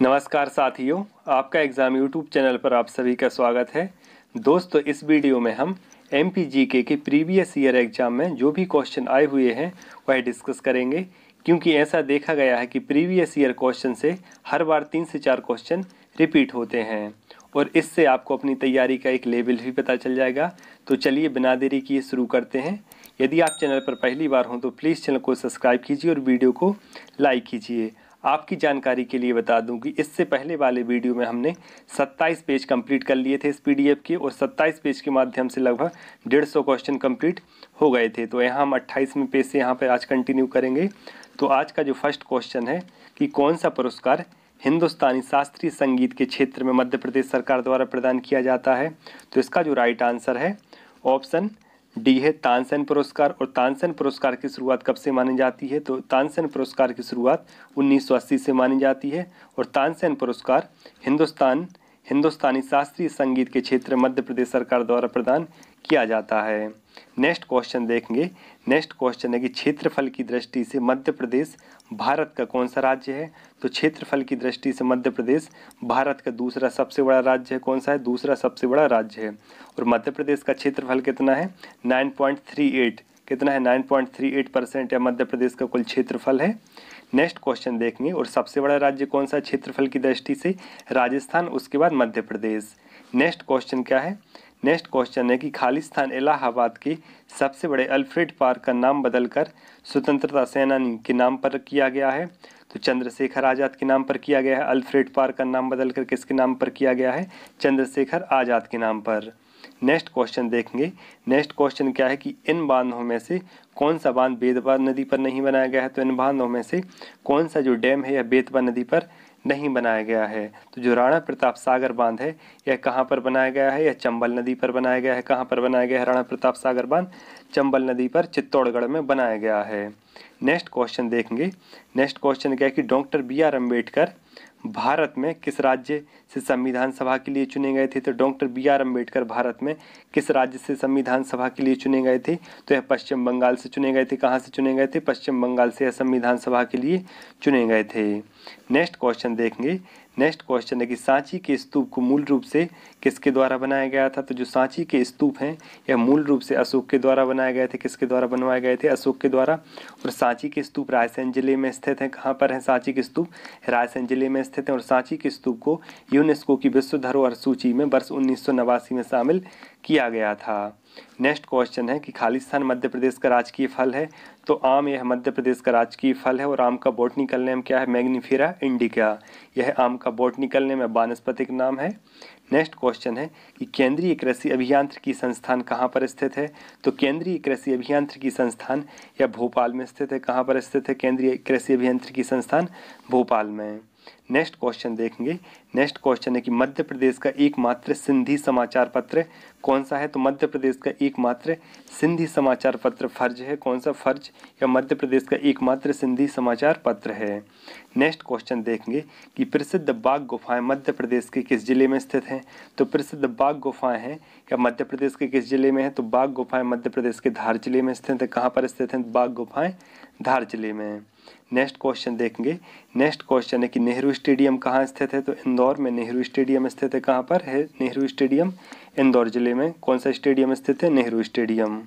नमस्कार साथियों, आपका एग्ज़ाम यूट्यूब चैनल पर आप सभी का स्वागत है। दोस्तों, इस वीडियो में हम एम के के प्रीवियस ईयर एग्ज़ाम में जो भी क्वेश्चन आए हुए हैं, वह डिस्कस करेंगे। क्योंकि ऐसा देखा गया है कि प्रीवियस ईयर क्वेश्चन से हर बार तीन से चार क्वेश्चन रिपीट होते हैं। और इससे आपको अपनी तैयारी का एक लेवल भी पता चल जाएगा। तो चलिए, बिना देरी किए शुरू करते हैं। यदि आप चैनल पर पहली बार हों तो प्लीज़ चैनल को सब्सक्राइब कीजिए और वीडियो को लाइक कीजिए। आपकी जानकारी के लिए बता दूँ कि इससे पहले वाले वीडियो में हमने 27 पेज कंप्लीट कर लिए थे इस पीडीएफ के और 27 पेज के माध्यम से लगभग डेढ़ सौ क्वेश्चन कंप्लीट हो गए थे। तो यहाँ हम अट्ठाईसवें पेज से यहाँ पर आज कंटिन्यू करेंगे। तो आज का जो फ़र्स्ट क्वेश्चन है कि कौन सा पुरस्कार हिंदुस्तानी शास्त्रीय संगीत के क्षेत्र में मध्य प्रदेश सरकार द्वारा प्रदान किया जाता है? तो इसका जो राइट आंसर है ऑप्शन डी है तानसेन पुरस्कार, और तानसेन पुरस्कार की शुरुआत कब से मानी जाती है? तो तानसेन पुरस्कार की शुरुआत 1980 से मानी जाती है, और तानसेन पुरस्कार हिंदुस्तान, हिंदुस्तानी शास्त्रीय संगीत के क्षेत्र मध्य प्रदेश सरकार द्वारा प्रदान किया जाता है। नेक्स्ट क्वेश्चन देखेंगे। नेक्स्ट क्वेश्चन है कि क्षेत्रफल की दृष्टि से मध्य प्रदेश भारत का कौन सा राज्य है? तो क्षेत्रफल की दृष्टि से मध्य प्रदेश भारत का दूसरा सबसे बड़ा राज्य है कौन सा है? दूसरा सबसे बड़ा राज्य है। और मध्य प्रदेश का क्षेत्रफल कितना है? 9.38 कितना है? 9.38 परसेंट या मध्य प्रदेश का कुल क्षेत्रफल है? नेक्स्ट क्वेश्चन देखेंगे और सबसे बड़ा राज्य कौन सा क्षेत्रफल की दृष्टि से राजस्थान, उसके बाद मध्य प्रदेश। नेक्स्ट क्वेश्चन क्या है? नेक्स्ट क्वेश्चन है कि खालिस्तान इलाहाबाद के सबसे बड़े अल्फ्रेड पार्क का नाम बदलकर स्वतंत्रता सेनानी के नाम पर किया गया है। तो चंद्रशेखर आज़ाद के नाम पर किया गया है, अल्फ्रेड पार्क का नाम बदलकर किसके नाम पर किया गया है? चंद्रशेखर आज़ाद के नाम पर। नेक्स्ट क्वेश्चन देखेंगे। नेक्स्ट क्वेश्चन क्या है कि इन बांधों में से कौन सा बाँध बेतवा नदी पर नहीं बनाया गया है? तो इन बांधों में से कौन सा जो डैम है या बेतवा नदी पर नहीं बनाया गया है। तो जो राणा प्रताप सागर बाँध है, यह कहाँ पर बनाया गया है? यह चंबल नदी पर बनाया गया है। कहाँ पर बनाया गया है? राणा प्रताप सागर बाँध चंबल नदी पर चित्तौड़गढ़ में बनाया गया है। नेक्स्ट क्वेश्चन देखेंगे। नेक्स्ट क्वेश्चन क्या है कि doctor B R Ambedkar Bharat में किस राज्य से संविधान सभा के लिए चुने गए थे? तो doctor B R Ambedkar Bharat में किस राज्य से संविधान सभा के लिए चुने गए थे? तो यह पश्चिम बंगाल से चुने गए थे। कहाँ से चुने गए थे? पश्चिम बंगाल से यह संविधान सभा के लिए चुने गए थे। नेक्स्ट क्वेश्चन देखेंगे। नेक्स्ट क्वेश्चन है कि सांची के स्तूप को मूल रूप से किसके द्वारा बनाया गया था? तो जो सांची के स्तूप हैं, यह मूल रूप से अशोक के द्वारा बनाए गए थे। किसके द्वारा बनवाए गए थे? अशोक के द्वारा। और सांची के स्तूप रायसेन ज़िले में स्थित हैं। कहाँ पर है सांची के स्तूप? रायसेन ज़िले में स्थित हैं। और सांची के स्तूप को यूनेस्को की विश्व धरोहर सूची में वर्ष उन्नीस सौ नवासी में शामिल किया गया था। नेक्स्ट क्वेश्चन है कि खालिस्तान मध्य प्रदेश का राजकीय फल है तो आम यह मध्य प्रदेश का राजकीय फल है और आम का बोटनिकल नेम क्या है? Mangifera indica. यह आम का बोटनिकल नेम है वानस्पतिक नाम है। नेक्स्ट क्वेश्चन है कि केंद्रीय कृषि अभियांत्रिकी संस्थान कहाँ पर स्थित है? तो केंद्रीय कृषि अभियांत्रिकी संस्थान यह भोपाल में स्थित है। कहाँ पर स्थित है? केंद्रीय कृषि अभियांत्रिकी संस्थान भोपाल में। नेक्स्ट क्वेश्चन देखेंगे। नेक्स्ट क्वेश्चन है कि मध्य प्रदेश का एकमात्र सिंधी समाचार पत्र कौन सा है? तो मध्य प्रदेश का एकमात्र सिंधी समाचार पत्र फ़र्ज़ है। कौन सा फ़र्ज़? या मध्य प्रदेश का एकमात्र सिंधी समाचार पत्र है। नेक्स्ट क्वेश्चन देखेंगे कि प्रसिद्ध बाघ गुफाएँ मध्य प्रदेश के किस ज़िले में स्थित हैं? तो प्रसिद्ध बाघ गुफाएँ हैं। या मध्य प्रदेश के किस ज़िले में है? तो बाघ गुफाएँ मध्य प्रदेश के धार ज़िले में स्थित है। कहाँ पर स्थित हैं? बाघ गुफाएँ धार ज़िले में। नेक्स्ट क्वेश्चन देखेंगे। नेक्स्ट क्वेश्चन है कि नेहरू स्टेडियम कहाँ स्थित है? तो इंदौर में नेहरू स्टेडियम स्थित है कहाँ पर? है नेहरू स्टेडियम। इंदौर ज़िले में कौन सा स्टेडियम स्थित है? नेहरू स्टेडियम।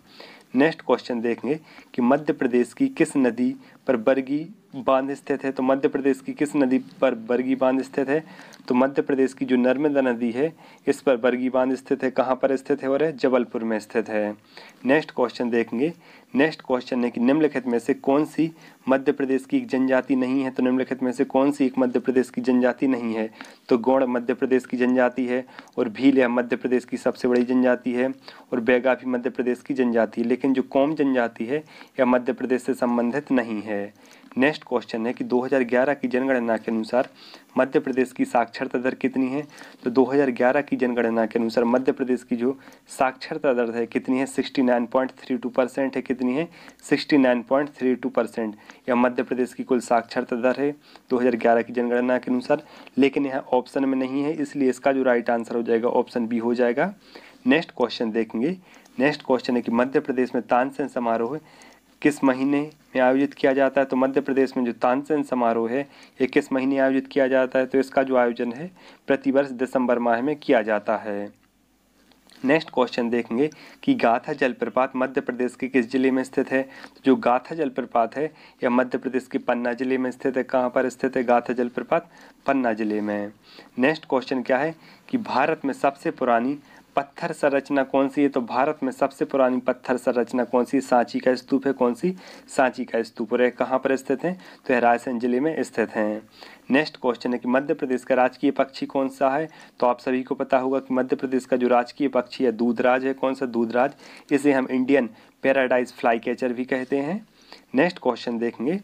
नेक्स्ट क्वेश्चन देखेंगे कि मध्य प्रदेश की किस नदी पर बरगी बाँध स्थित है? तो मध्य प्रदेश की किस नदी पर बरगी बाँध स्थित है? तो मध्य प्रदेश की जो नर्मदा नदी है, इस पर बरगी बाँध स्थित है। कहाँ पर स्थित है और है? जबलपुर में स्थित है। नेक्स्ट क्वेश्चन देखेंगे नेक्स्ट क्वेश्चन है कि निम्नलिखित में से कौन सी मध्य प्रदेश की एक जनजाति नहीं है? तो निम्नलिखित में से कौन सी एक मध्य प्रदेश की जनजाति नहीं है? तो गौड़ मध्य प्रदेश की जनजाति है और भील यह मध्य प्रदेश की सबसे बड़ी जनजाति है और बैगा भी मध्य प्रदेश की जनजाति है। लेकिन जो कौम जनजाति है, यह मध्य प्रदेश से संबंधित नहीं है। नेक्स्ट क्वेश्चन है कि 2011 की जनगणना के अनुसार मध्य प्रदेश की साक्षरता दर कितनी है? तो 2011 की जनगणना के अनुसार मध्य प्रदेश की जो साक्षरता दर है कितनी है? 69.32 परसेंट है कितनी है? 69.32 परसेंट यह मध्य प्रदेश की कुल साक्षरता दर है 2011 की जनगणना के अनुसार, लेकिन यहाँ ऑप्शन में नहीं है, इसलिए इसका जो राइट आंसर हो जाएगा ऑप्शन बी हो जाएगा। नेक्स्ट क्वेश्चन देखेंगे। नेक्स्ट क्वेश्चन है कि मध्य प्रदेश में तानसेन समारोह किस महीने में आयोजित किया जाता है? तो मध्य प्रदेश में जो तानसेन समारोह है, ये किस महीने आयोजित किया जाता है? तो इसका जो आयोजन है प्रतिवर्ष दिसंबर माह में किया जाता है। नेक्स्ट क्वेश्चन देखेंगे कि गाथा जलप्रपात मध्य प्रदेश के किस ज़िले में स्थित है? तो जो गाथा जलप्रपात है, यह मध्य प्रदेश के पन्ना ज़िले में स्थित है। कहाँ पर स्थित है गाथा जलप्रपात? पन्ना ज़िले में। नेक्स्ट क्वेश्चन क्या है कि भारत में सबसे पुरानी पत्थर संरचना कौन सी है? तो भारत में सबसे पुरानी पत्थर संरचना कौन सी? सांची का स्तूप है कौन सी? सांची का स्तूप। और कहाँ पर स्थित है? तो यह रायसेन ज़िले में स्थित है। नेक्स्ट क्वेश्चन है कि मध्य प्रदेश का राजकीय पक्षी कौन सा है? तो आप सभी को पता होगा कि मध्य प्रदेश का जो राजकीय पक्षी है, दूधराज है। कौन सा? दूधराज। इसे हम इंडियन पैराडाइज फ्लाई कैचर भी कहते हैं। नेक्स्ट क्वेश्चन देखेंगे।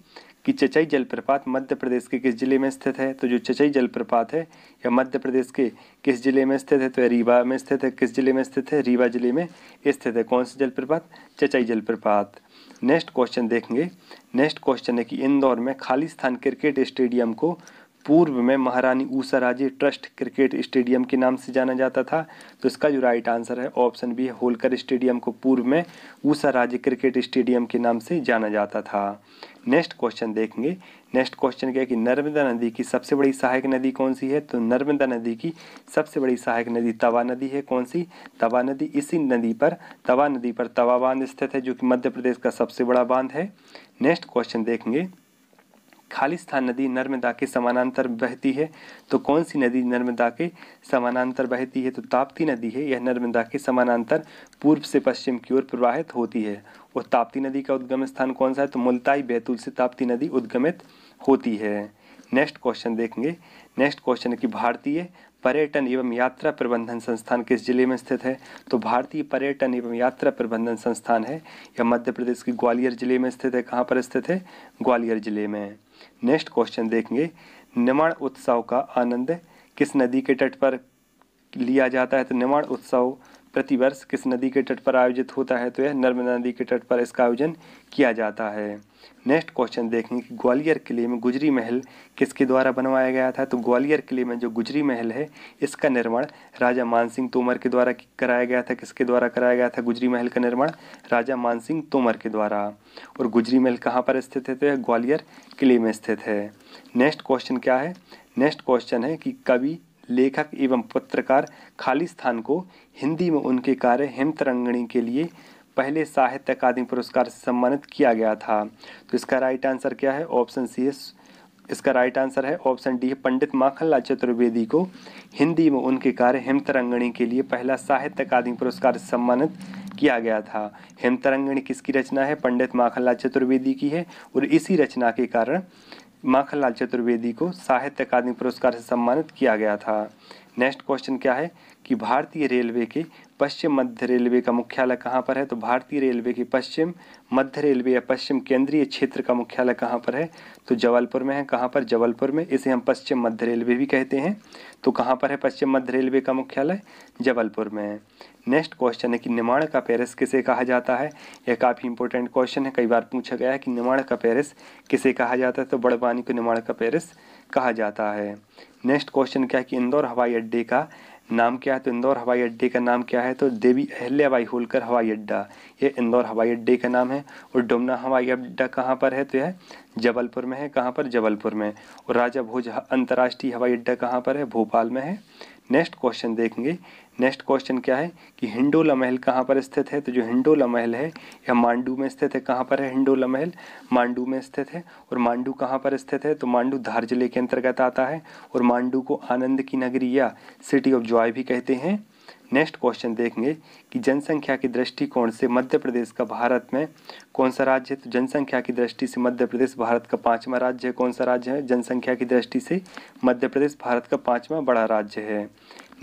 कि चचई जलप्रपात मध्य प्रदेश के किस ज़िले में स्थित है? तो जो चचई जलप्रपात है, या मध्य प्रदेश के किस ज़िले में स्थित है तो रीवा में स्थित है। किस ज़िले में स्थित है? रीवा ज़िले में स्थित है। कौन सा जलप्रपात? चचई जलप्रपात। नेक्स्ट क्वेश्चन देखेंगे। नेक्स्ट क्वेश्चन है कि इंदौर में खालिस्तान क्रिकेट स्टेडियम को पूर्व में महारानी Usha Raje trust cricket stadium के नाम से जाना जाता था तो इसका जो राइट आंसर है ऑप्शन बी है, होलकर स्टेडियम को पूर्व में ऊषा राजे क्रिकेट स्टेडियम के नाम से जाना जाता था। नेक्स्ट क्वेश्चन देखेंगे। नेक्स्ट क्वेश्चन क्या है कि नर्मदा नदी की सबसे बड़ी सहायक नदी कौन सी है? तो नर्मदा नदी की सबसे बड़ी सहायक नदी तवा नदी है। कौन सी? तवा नदी। इसी नदी पर, तवा नदी पर तवा बाँध स्थित है, जो कि मध्य प्रदेश का सबसे बड़ा बाँध है। नेक्स्ट क्वेश्चन देखेंगे। खालिस्तान नदी नर्मदा के समानांतर बहती है। तो कौन सी नदी नर्मदा के समानांतर बहती है? तो ताप्ती नदी है। यह नर्मदा के समानांतर पूर्व से पश्चिम की ओर प्रवाहित होती है। और ताप्ती नदी का उद्गम स्थान कौन सा है? तो मुल्ताई बैतूल से ताप्ती नदी उद्गमित होती है। नेक्स्ट क्वेश्चन देखेंगे। नेक्स्ट क्वेश्चन है कि भारतीय पर्यटन एवं यात्रा प्रबंधन संस्थान किस ज़िले में स्थित है? तो भारतीय पर्यटन एवं यात्रा प्रबंधन संस्थान है। यह मध्य प्रदेश के ग्वालियर ज़िले में स्थित है। कहाँ पर स्थित है? ग्वालियर ज़िले में। नेक्स्ट क्वेश्चन देखेंगे। निमाण उत्सव का आनंद किस नदी के तट पर लिया जाता है? तो निमाण उत्सव प्रतिवर्ष किस नदी के तट पर आयोजित होता है? तो यह नर्मदा नदी के तट पर इसका आयोजन किया जाता है। नेक्स्ट क्वेश्चन देखेंगे कि ग्वालियर किले में गुजरी महल किसके द्वारा बनवाया गया था? तो ग्वालियर किले में जो गुजरी महल है, इसका निर्माण राजा मानसिंह तोमर के द्वारा कराया गया था। किसके द्वारा कराया गया था? गुजरी महल का निर्माण राजा मानसिंह तोमर के द्वारा। और गुजरी महल कहाँ पर स्थित है? तो ग्वालियर किले में स्थित है। नेक्स्ट क्वेश्चन क्या है? नेक्स्ट क्वेश्चन है कि कवि, लेखक एवं पत्रकार खालिस्तान को हिंदी में उनके कार्य हिमतरंगणी के लिए पहले साहित्य अकादमी पुरस्कार से सम्मानित किया गया था। तो इसका राइट आंसर क्या है? ऑप्शन सी इसका राइट आंसर है। ऑप्शन डी पंडित माखनलाल चतुर्वेदी को हिंदी में उनके कार्य हिमतरंगणी के लिए पहला साहित्य अकादमी पुरस्कार से सम्मानित किया गया था। हिमतरंगणी किसकी रचना है? पंडित माखनलाल चतुर्वेदी की है और इसी रचना के कारण माखनलाल चतुर्वेदी को साहित्य अकादमी पुरस्कार से सम्मानित किया गया था। नेक्स्ट क्वेश्चन क्या है? कि भारतीय रेलवे के पश्चिम मध्य रेलवे का मुख्यालय कहाँ पर है? तो भारतीय रेलवे की पश्चिम मध्य रेलवे या पश्चिम केंद्रीय क्षेत्र का मुख्यालय कहाँ पर है? तो जबलपुर में है। कहाँ पर? जबलपुर में। इसे हम पश्चिम मध्य रेलवे भी कहते हैं। तो कहाँ पर है पश्चिम मध्य रेलवे का मुख्यालय? जबलपुर में नेक्स्ट क्वेश्चन है कि निमाण का पेरिस किसे कहा जाता है? यह काफ़ी इंपॉर्टेंट क्वेश्चन है। कई बार पूछा गया है कि निमाण का पेरिस किसे कहा जाता है? तो बड़वानी को निमाण का पेरिस कहा जाता है। नेक्स्ट क्वेश्चन क्या है कि इंदौर हवाई अड्डे का नाम क्या है तो इंदौर हवाई अड्डे का नाम क्या है तो देवी अहल्याबाई होलकर हवाई अड्डा। ये इंदौर हवाई अड्डे का नाम है और डुमना हवाई अड्डा कहाँ पर है तो यह जबलपुर में है। कहाँ पर? जबलपुर में। और राजा भोज अंतर्राष्ट्रीय हवाई अड्डा कहाँ पर है? भोपाल में है। नेक्स्ट क्वेश्चन देखेंगे। नेक्स्ट क्वेश्चन क्या है? कि हिंडोला महल कहाँ पर स्थित है? तो जो हिंडोला महल है यह मांडू में स्थित है, कहाँ पर है हिंडोला महल मांडू में स्थित है। और मांडू कहाँ पर स्थित है? तो मांडू धार ज़िले के अंतर्गत आता है। और मांडू को आनंद की नगरी या सिटी ऑफ़ जॉय भी कहते हैं। नेक्स्ट क्वेश्चन देखेंगे कि जनसंख्या की दृष्टिकोण से मध्य प्रदेश का भारत में कौन सा राज्य है? तो जनसंख्या की दृष्टि से मध्य प्रदेश भारत का पांचवा राज्य है। कौन सा राज्य है? जनसंख्या की दृष्टि से मध्य प्रदेश भारत का पांचवा बड़ा राज्य है।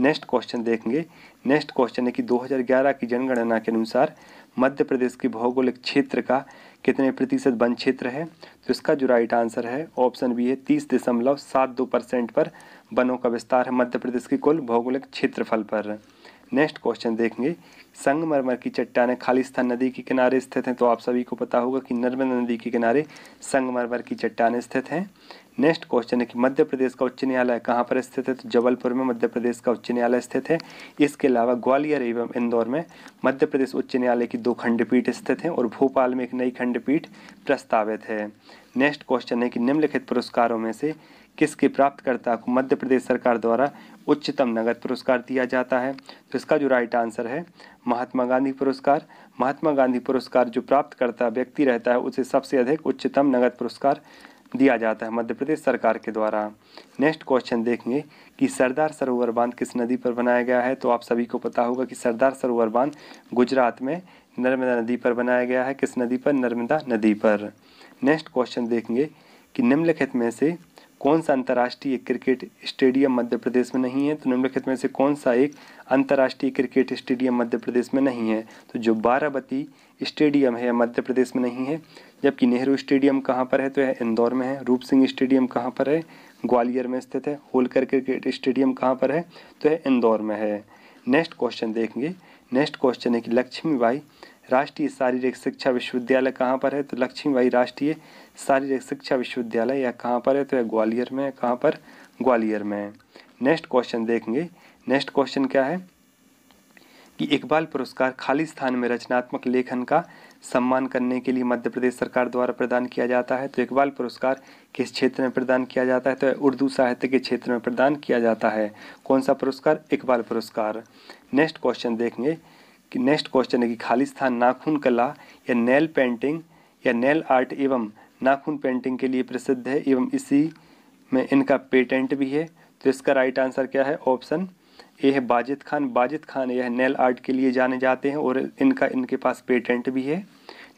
नेक्स्ट क्वेश्चन देखेंगे। नेक्स्ट क्वेश्चन है कि 2011 की जनगणना के अनुसार मध्य प्रदेश के भौगोलिक क्षेत्र का कितने प्रतिशत वन क्षेत्र है? तो इसका जो राइट आंसर है ऑप्शन बी है, तीस दशमलव सात दो परसेंट पर वनों का विस्तार है मध्य प्रदेश के कुल भौगोलिक क्षेत्रफल पर। नेक्स्ट क्वेश्चन देखेंगे। संगमरमर की चट्टानें खालिस्तान नदी के किनारे स्थित हैं। तो आप सभी को पता होगा कि नर्मदा नदी के किनारे संगमरमर की चट्टानें स्थित हैं। नेक्स्ट क्वेश्चन है कि मध्य प्रदेश का उच्च न्यायालय कहाँ पर स्थित है? तो जबलपुर में मध्य प्रदेश का उच्च न्यायालय स्थित है। इसके अलावा ग्वालियर एवं इंदौर में मध्य प्रदेश उच्च न्यायालय की दो खंडपीठ स्थित हैं और भोपाल में एक नई खंडपीठ प्रस्तावित है। नेक्स्ट क्वेश्चन है कि निम्नलिखित पुरस्कारों में से किसके प्राप्तकर्ता को मध्य प्रदेश सरकार द्वारा उच्चतम नगद पुरस्कार दिया जाता है? तो इसका जो राइट आंसर है, महात्मा गांधी पुरस्कार। महात्मा गांधी पुरस्कार जो प्राप्तकर्ता व्यक्ति रहता है, उसे सबसे अधिक उच्चतम नगद पुरस्कार दिया जाता है। मध्य प्रदेश सरकार के द्वारा। नेक्स्ट क्वेश्चन देखेंगे कि सरदार सरोवर बाँध किस नदी पर बनाया गया है? तो आप सभी को पता होगा कि सरदार सरोवर बाँध गुजरात में नर्मदा नदी पर बनाया गया है। किस नदी पर? नर्मदा नदी पर। नेक्स्ट क्वेश्चन देखेंगे कि निम्नलिखित में से कौन सा अंतर्राष्ट्रीय क्रिकेट स्टेडियम मध्य प्रदेश में नहीं है? तो निम्नलिखित में से कौन सा एक अंतर्राष्ट्रीय क्रिकेट स्टेडियम मध्य प्रदेश में नहीं है? तो जो बाराबती स्टेडियम है, मध्य प्रदेश में नहीं है। जबकि नेहरू स्टेडियम कहाँ पर है? तो यह इंदौर में है। रूप सिंह स्टेडियम कहाँ पर है? ग्वालियर में स्थित है। होलकर क्रिकेट स्टेडियम कहाँ पर है? तो यह इंदौर में है। नेक्स्ट क्वेश्चन देखेंगे। नेक्स्ट क्वेश्चन है कि लक्ष्मीबाई राष्ट्रीय शारीरिक शिक्षा विश्वविद्यालय कहाँ पर है? तो लक्ष्मीबाई राष्ट्रीय शारीरिक शिक्षा विश्वविद्यालय या कहाँ पर है? तो यह ग्वालियर में कहाँ पर? ग्वालियर में नेक्स्ट क्वेश्चन देखेंगे। नेक्स्ट क्वेश्चन क्या है? कि इकबाल पुरस्कार खाली स्थान में रचनात्मक लेखन का सम्मान करने के लिए मध्य प्रदेश सरकार द्वारा प्रदान किया जाता है। तो इकबाल पुरस्कार किस क्षेत्र में प्रदान किया जाता है? तो उर्दू साहित्य के क्षेत्र में प्रदान किया जाता है। कौन सा पुरस्कार? इकबाल पुरस्कार। नेक्स्ट क्वेश्चन देखेंगे कि नेक्स्ट क्वेश्चन है कि खाली स्थान नाखून कला या नेल पेंटिंग या नेल आर्ट एवं नाखून पेंटिंग के लिए प्रसिद्ध है एवं इसी में इनका पेटेंट भी है। तो इसका राइट आंसर क्या है? ऑप्शन ए है बाजिद खान बाजिद खान यह नेल आर्ट के लिए जाने जाते हैं और इनका, इनके पास पेटेंट भी है।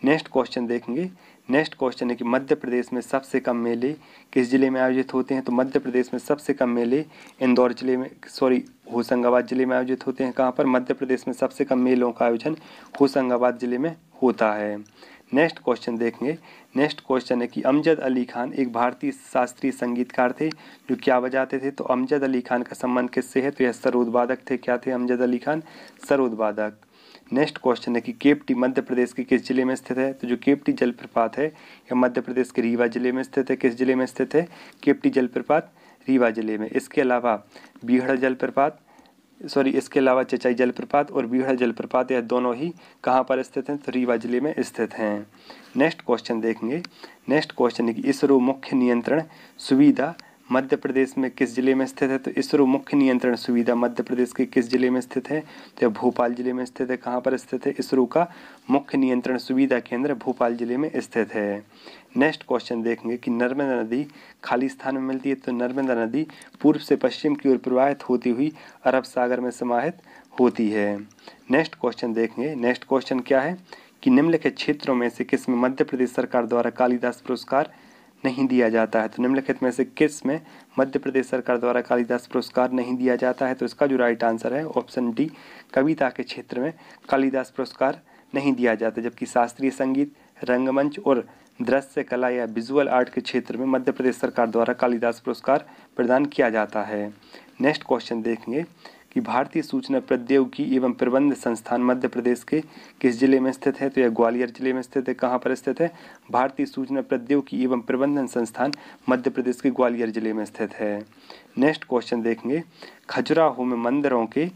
नेक्स्ट क्वेश्चन देखेंगे। नेक्स्ट क्वेश्चन है कि मध्य प्रदेश में सबसे कम मेले किस ज़िले में आयोजित होते हैं? तो मध्य प्रदेश में सबसे कम मेले इंदौर ज़िले में सॉरी होशंगाबाद ज़िले में आयोजित होते हैं। कहाँ पर? मध्य प्रदेश में सबसे कम मेलों का आयोजन होशंगाबाद ज़िले में होता है। नेक्स्ट क्वेश्चन देखेंगे। नेक्स्ट क्वेश्चन है कि अमजद अली खान एक भारतीय शास्त्रीय संगीतकार थे जो क्या बजाते थे? तो अमजद अली खान का संबंध किससे है? तो यह सरोद वादक थे। क्या थे अमजद अली खान? सरोद वादक नेक्स्ट क्वेश्चन है कि केपटी मध्य प्रदेश के किस ज़िले में स्थित है? तो जो केपटी जलप्रपात है, यह मध्य प्रदेश के रीवा ज़िले में स्थित है। किस ज़िले में स्थित है? केपटी जलप्रपात रीवा ज़िले में। इसके अलावा बीहड़ जलप्रपात सॉरी, इसके अलावा चचाई जलप्रपात और बीहड़ जलप्रपात यह दोनों ही कहाँ पर स्थित हैं? तो रीवा ज़िले में स्थित हैं। नेक्स्ट क्वेश्चन देखेंगे। नेक्स्ट क्वेश्चन है कि इसरो मुख्य नियंत्रण सुविधा मध्य प्रदेश में किस ज़िले में स्थित है? तो इसरो मुख्य नियंत्रण सुविधा मध्य प्रदेश के किस ज़िले में स्थित है? तो भोपाल ज़िले में स्थित है। कहाँ पर स्थित है? इसरो का मुख्य नियंत्रण सुविधा केंद्र भोपाल ज़िले में स्थित है। नेक्स्ट क्वेश्चन देखेंगे कि नर्मदा नदी खाली स्थान में मिलती है तो नर्मदा नदी पूर्व से पश्चिम की ओर प्रवाहित होती हुई अरब सागर में समाहित होती है। नेक्स्ट क्वेश्चन देखेंगे। नेक्स्ट क्वेश्चन क्या है? कि निम्नलिखित क्षेत्रों में से किसमें मध्य प्रदेश सरकार द्वारा कालिदास पुरस्कार नहीं दिया जाता है? तो निम्नलिखित में से किसमें मध्य प्रदेश सरकार द्वारा कालिदास पुरस्कार नहीं दिया जाता है? तो इसका जो राइट आंसर है ऑप्शन डी कविता के क्षेत्र में कालिदास पुरस्कार नहीं दिया जाता, जबकि शास्त्रीय संगीत, रंगमंच और दृश्य, कला या विजुअल आर्ट के क्षेत्र में मध्य प्रदेश सरकार द्वारा कालिदास पुरस्कार प्रदान किया जाता है। नेक्स्ट क्वेश्चन देखेंगे कि भारतीय सूचना प्रौद्योगिकी एवं प्रबंध संस्थान मध्य प्रदेश के किस ज़िले में स्थित है? तो यह ग्वालियर ज़िले में स्थित है। कहाँ पर स्थित है? भारतीय सूचना प्रौद्योगिकी एवं प्रबंधन संस्थान मध्य प्रदेश के ग्वालियर ज़िले में स्थित है। नेक्स्ट क्वेश्चन देखेंगे, खजुराहो में मंदिरों के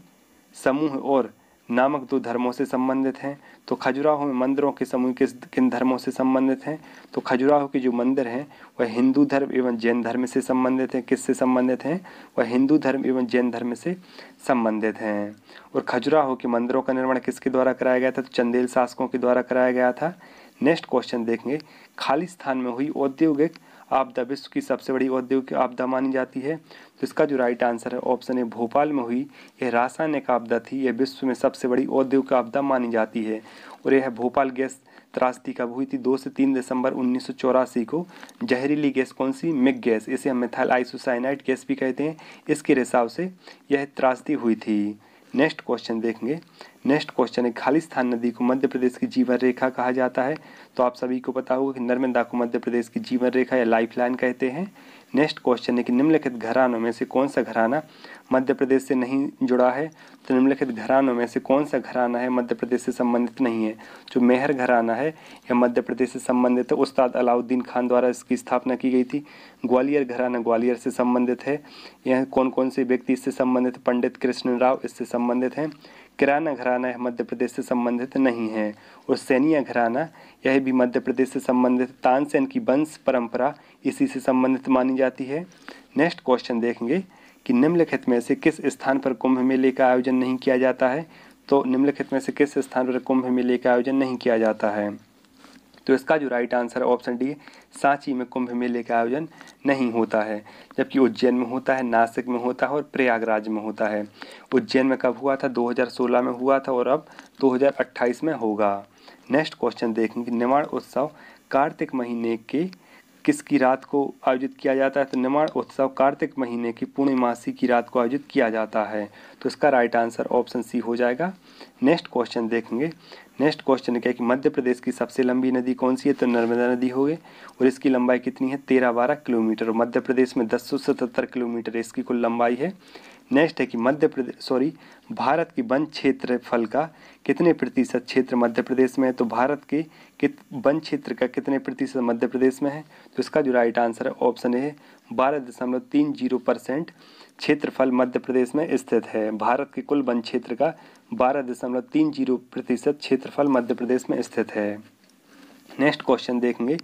समूह और नामक दो धर्मों से संबंधित हैं। तो खजुराहो में मंदिरों के समूह किस किन धर्मों से संबंधित हैं? तो खजुराहो के जो मंदिर हैं, वह हिंदू धर्म एवं जैन धर्म से संबंधित हैं। किससे संबंधित हैं? वह हिंदू धर्म एवं जैन धर्म से संबंधित हैं। और खजुराहो के मंदिरों का निर्माण किसके द्वारा कराया गया था? तो चंदेल शासकों के द्वारा कराया गया था। नेक्स्ट क्वेश्चन देखेंगे। खाली स्थान में हुई औद्योगिक आपदा विश्व की सबसे बड़ी औद्योगिक आपदा मानी जाती है तो इसका जो राइट आंसर है ऑप्शन ए भोपाल में हुई। यह रासायनिक आपदा थी। यह विश्व में सबसे बड़ी औद्योगिक आपदा मानी जाती है। और यह भोपाल गैस त्रासदी कब हुई थी? दो से तीन दिसंबर उन्नीस सौ चौरासी को। जहरीली गैस कौन सी? MiG gas. इसे हम मिथाइल आइसोसाइनाइड गैस भी कहते हैं। इसके हिसाब से यह त्रासदी हुई थी। नेक्स्ट क्वेश्चन देखेंगे। नेक्स्ट क्वेश्चन है, खालिस्तान नदी को मध्य प्रदेश की जीवन रेखा कहा जाता है। तो आप सभी को पता होगा कि नर्मदा को मध्य प्रदेश की जीवन रेखा या लाइफ लाइन कहते हैं। नेक्स्ट क्वेश्चन है कि निम्नलिखित घरानों में से कौन सा घराना मध्य प्रदेश से नहीं जुड़ा है? तो निम्नलिखित घरानों में से कौन सा घराना है मध्य प्रदेश से संबंधित नहीं है? जो मेहर घराना है यह मध्य प्रदेश से संबंधित है, उस्ताद अलाउद्दीन खान द्वारा इसकी स्थापना की गई थी। ग्वालियर घराना ग्वालियर से संबंधित है। यह कौन कौन से व्यक्ति इससे संबंधित? पंडित कृष्ण राव इससे संबंधित हैं। किराना घराना यह मध्य प्रदेश से संबंधित नहीं है। और सैनिया घराना, यह भी मध्य प्रदेश से संबंधित। तानसेन की वंश परंपरा इसी से संबंधित मानी जाती है। नेक्स्ट क्वेश्चन देखेंगे। कि निम्नलिखित में से किस स्थान पर कुंभ मेले का आयोजन नहीं किया जाता है? तो निम्नलिखित में से किस स्थान पर कुंभ मेले का आयोजन नहीं किया जाता है? तो इसका जो right answer option D Sanchi में कुंभ मेले का आयोजन नहीं होता है, जबकि उज्जैन में होता है, नासिक में होता है और प्रयागराज में होता है। उज्जैन में कब हुआ था? 2016 में हुआ था और अब 2028 में होगा। नेक्स्ट क्वेश्चन देखेंगे। निर्माण उत्सव कार्तिक महीने के किसकी रात को आयोजित किया जाता है? तो निर्माण उत्सव कार्तिक महीने की पूर्णिमासी की रात को आयोजित किया जाता है। तो इसका राइट आंसर ऑप्शन सी हो जाएगा। नेक्स्ट क्वेश्चन देखेंगे। नेक्स्ट क्वेश्चन क्या है कि मध्य प्रदेश की सबसे लंबी नदी कौन सी है? तो नर्मदा नदी हो गई। और इसकी लंबाई कितनी है? तेरह बारह किलोमीटर। मध्य प्रदेश में दस किलोमीटर इसकी कुल लंबाई है नेक्स्ट है कि मध्य प्रदेश सॉरी भारत की वन क्षेत्र फल का कितने प्रतिशत क्षेत्र मध्य प्रदेश में है? तो भारत के कित, वन क्षेत्र का कितने प्रतिशत मध्य प्रदेश में है? तो इसका जो राइट आंसर है ऑप्शन ए है बारह दशमलव तीन ज़ीरो परसेंट क्षेत्रफल मध्य प्रदेश में स्थित है। भारत के कुल वन क्षेत्र का बारह दशमलव तीन ज़ीरो प्रतिशत क्षेत्रफल मध्य प्रदेश में स्थित है। नेक्स्ट क्वेश्चन देखेंगे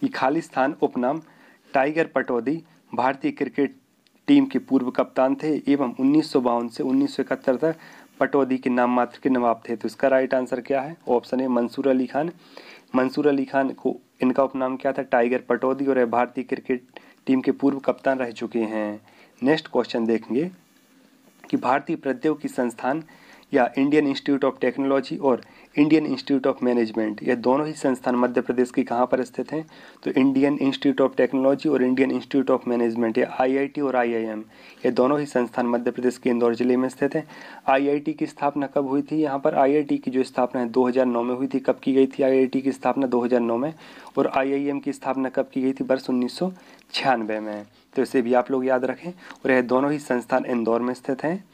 कि खालिस्तान उपनाम टाइगर पटौदी, भारतीय क्रिकेट टीम के पूर्व कप्तान थे एवं उन्नीस सौ बावन से उन्नीस सौ इकहत्तर तक पटौदी के नाम मात्र के नवाब थे। तो इसका राइट आंसर क्या है? ऑप्शन ए मंसूर अली खान मंसूर अली खान को इनका उपनाम क्या था? टाइगर पटौदी और भारतीय क्रिकेट टीम के पूर्व कप्तान रह चुके हैं। नेक्स्ट क्वेश्चन देखेंगे कि भारतीय प्रौद्योगिकी संस्थान या इंडियन इंस्टीट्यूट ऑफ़ टेक्नोलॉजी और इंडियन इंस्टीट्यूट ऑफ़ मैनेजमेंट ये दोनों ही संस्थान मध्य प्रदेश के कहाँ पर स्थित हैं? तो इंडियन इंस्टीट्यूट ऑफ़ टेक्नोलॉजी और इंडियन इंस्टीट्यूट ऑफ़ मैनेजमेंट या आईआईटी और आईआईएम ये दोनों ही संस्थान मध्य प्रदेश के इंदौर ज़िले में स्थित हैं। आईआईटी की स्थापना कब हुई थी यहाँ पर? आईआईटी की जो स्थापना है 2009 में हुई थी। कब की गई थी आईआईटी की स्थापना? 2009 में। और आईआईएम की स्थापना कब की गई थी? वर्ष उन्नीस सौ छियानवे में। तो इसे भी आप लोग याद रखें। और यह दोनों ही संस्थान इंदौर में स्थित हैं।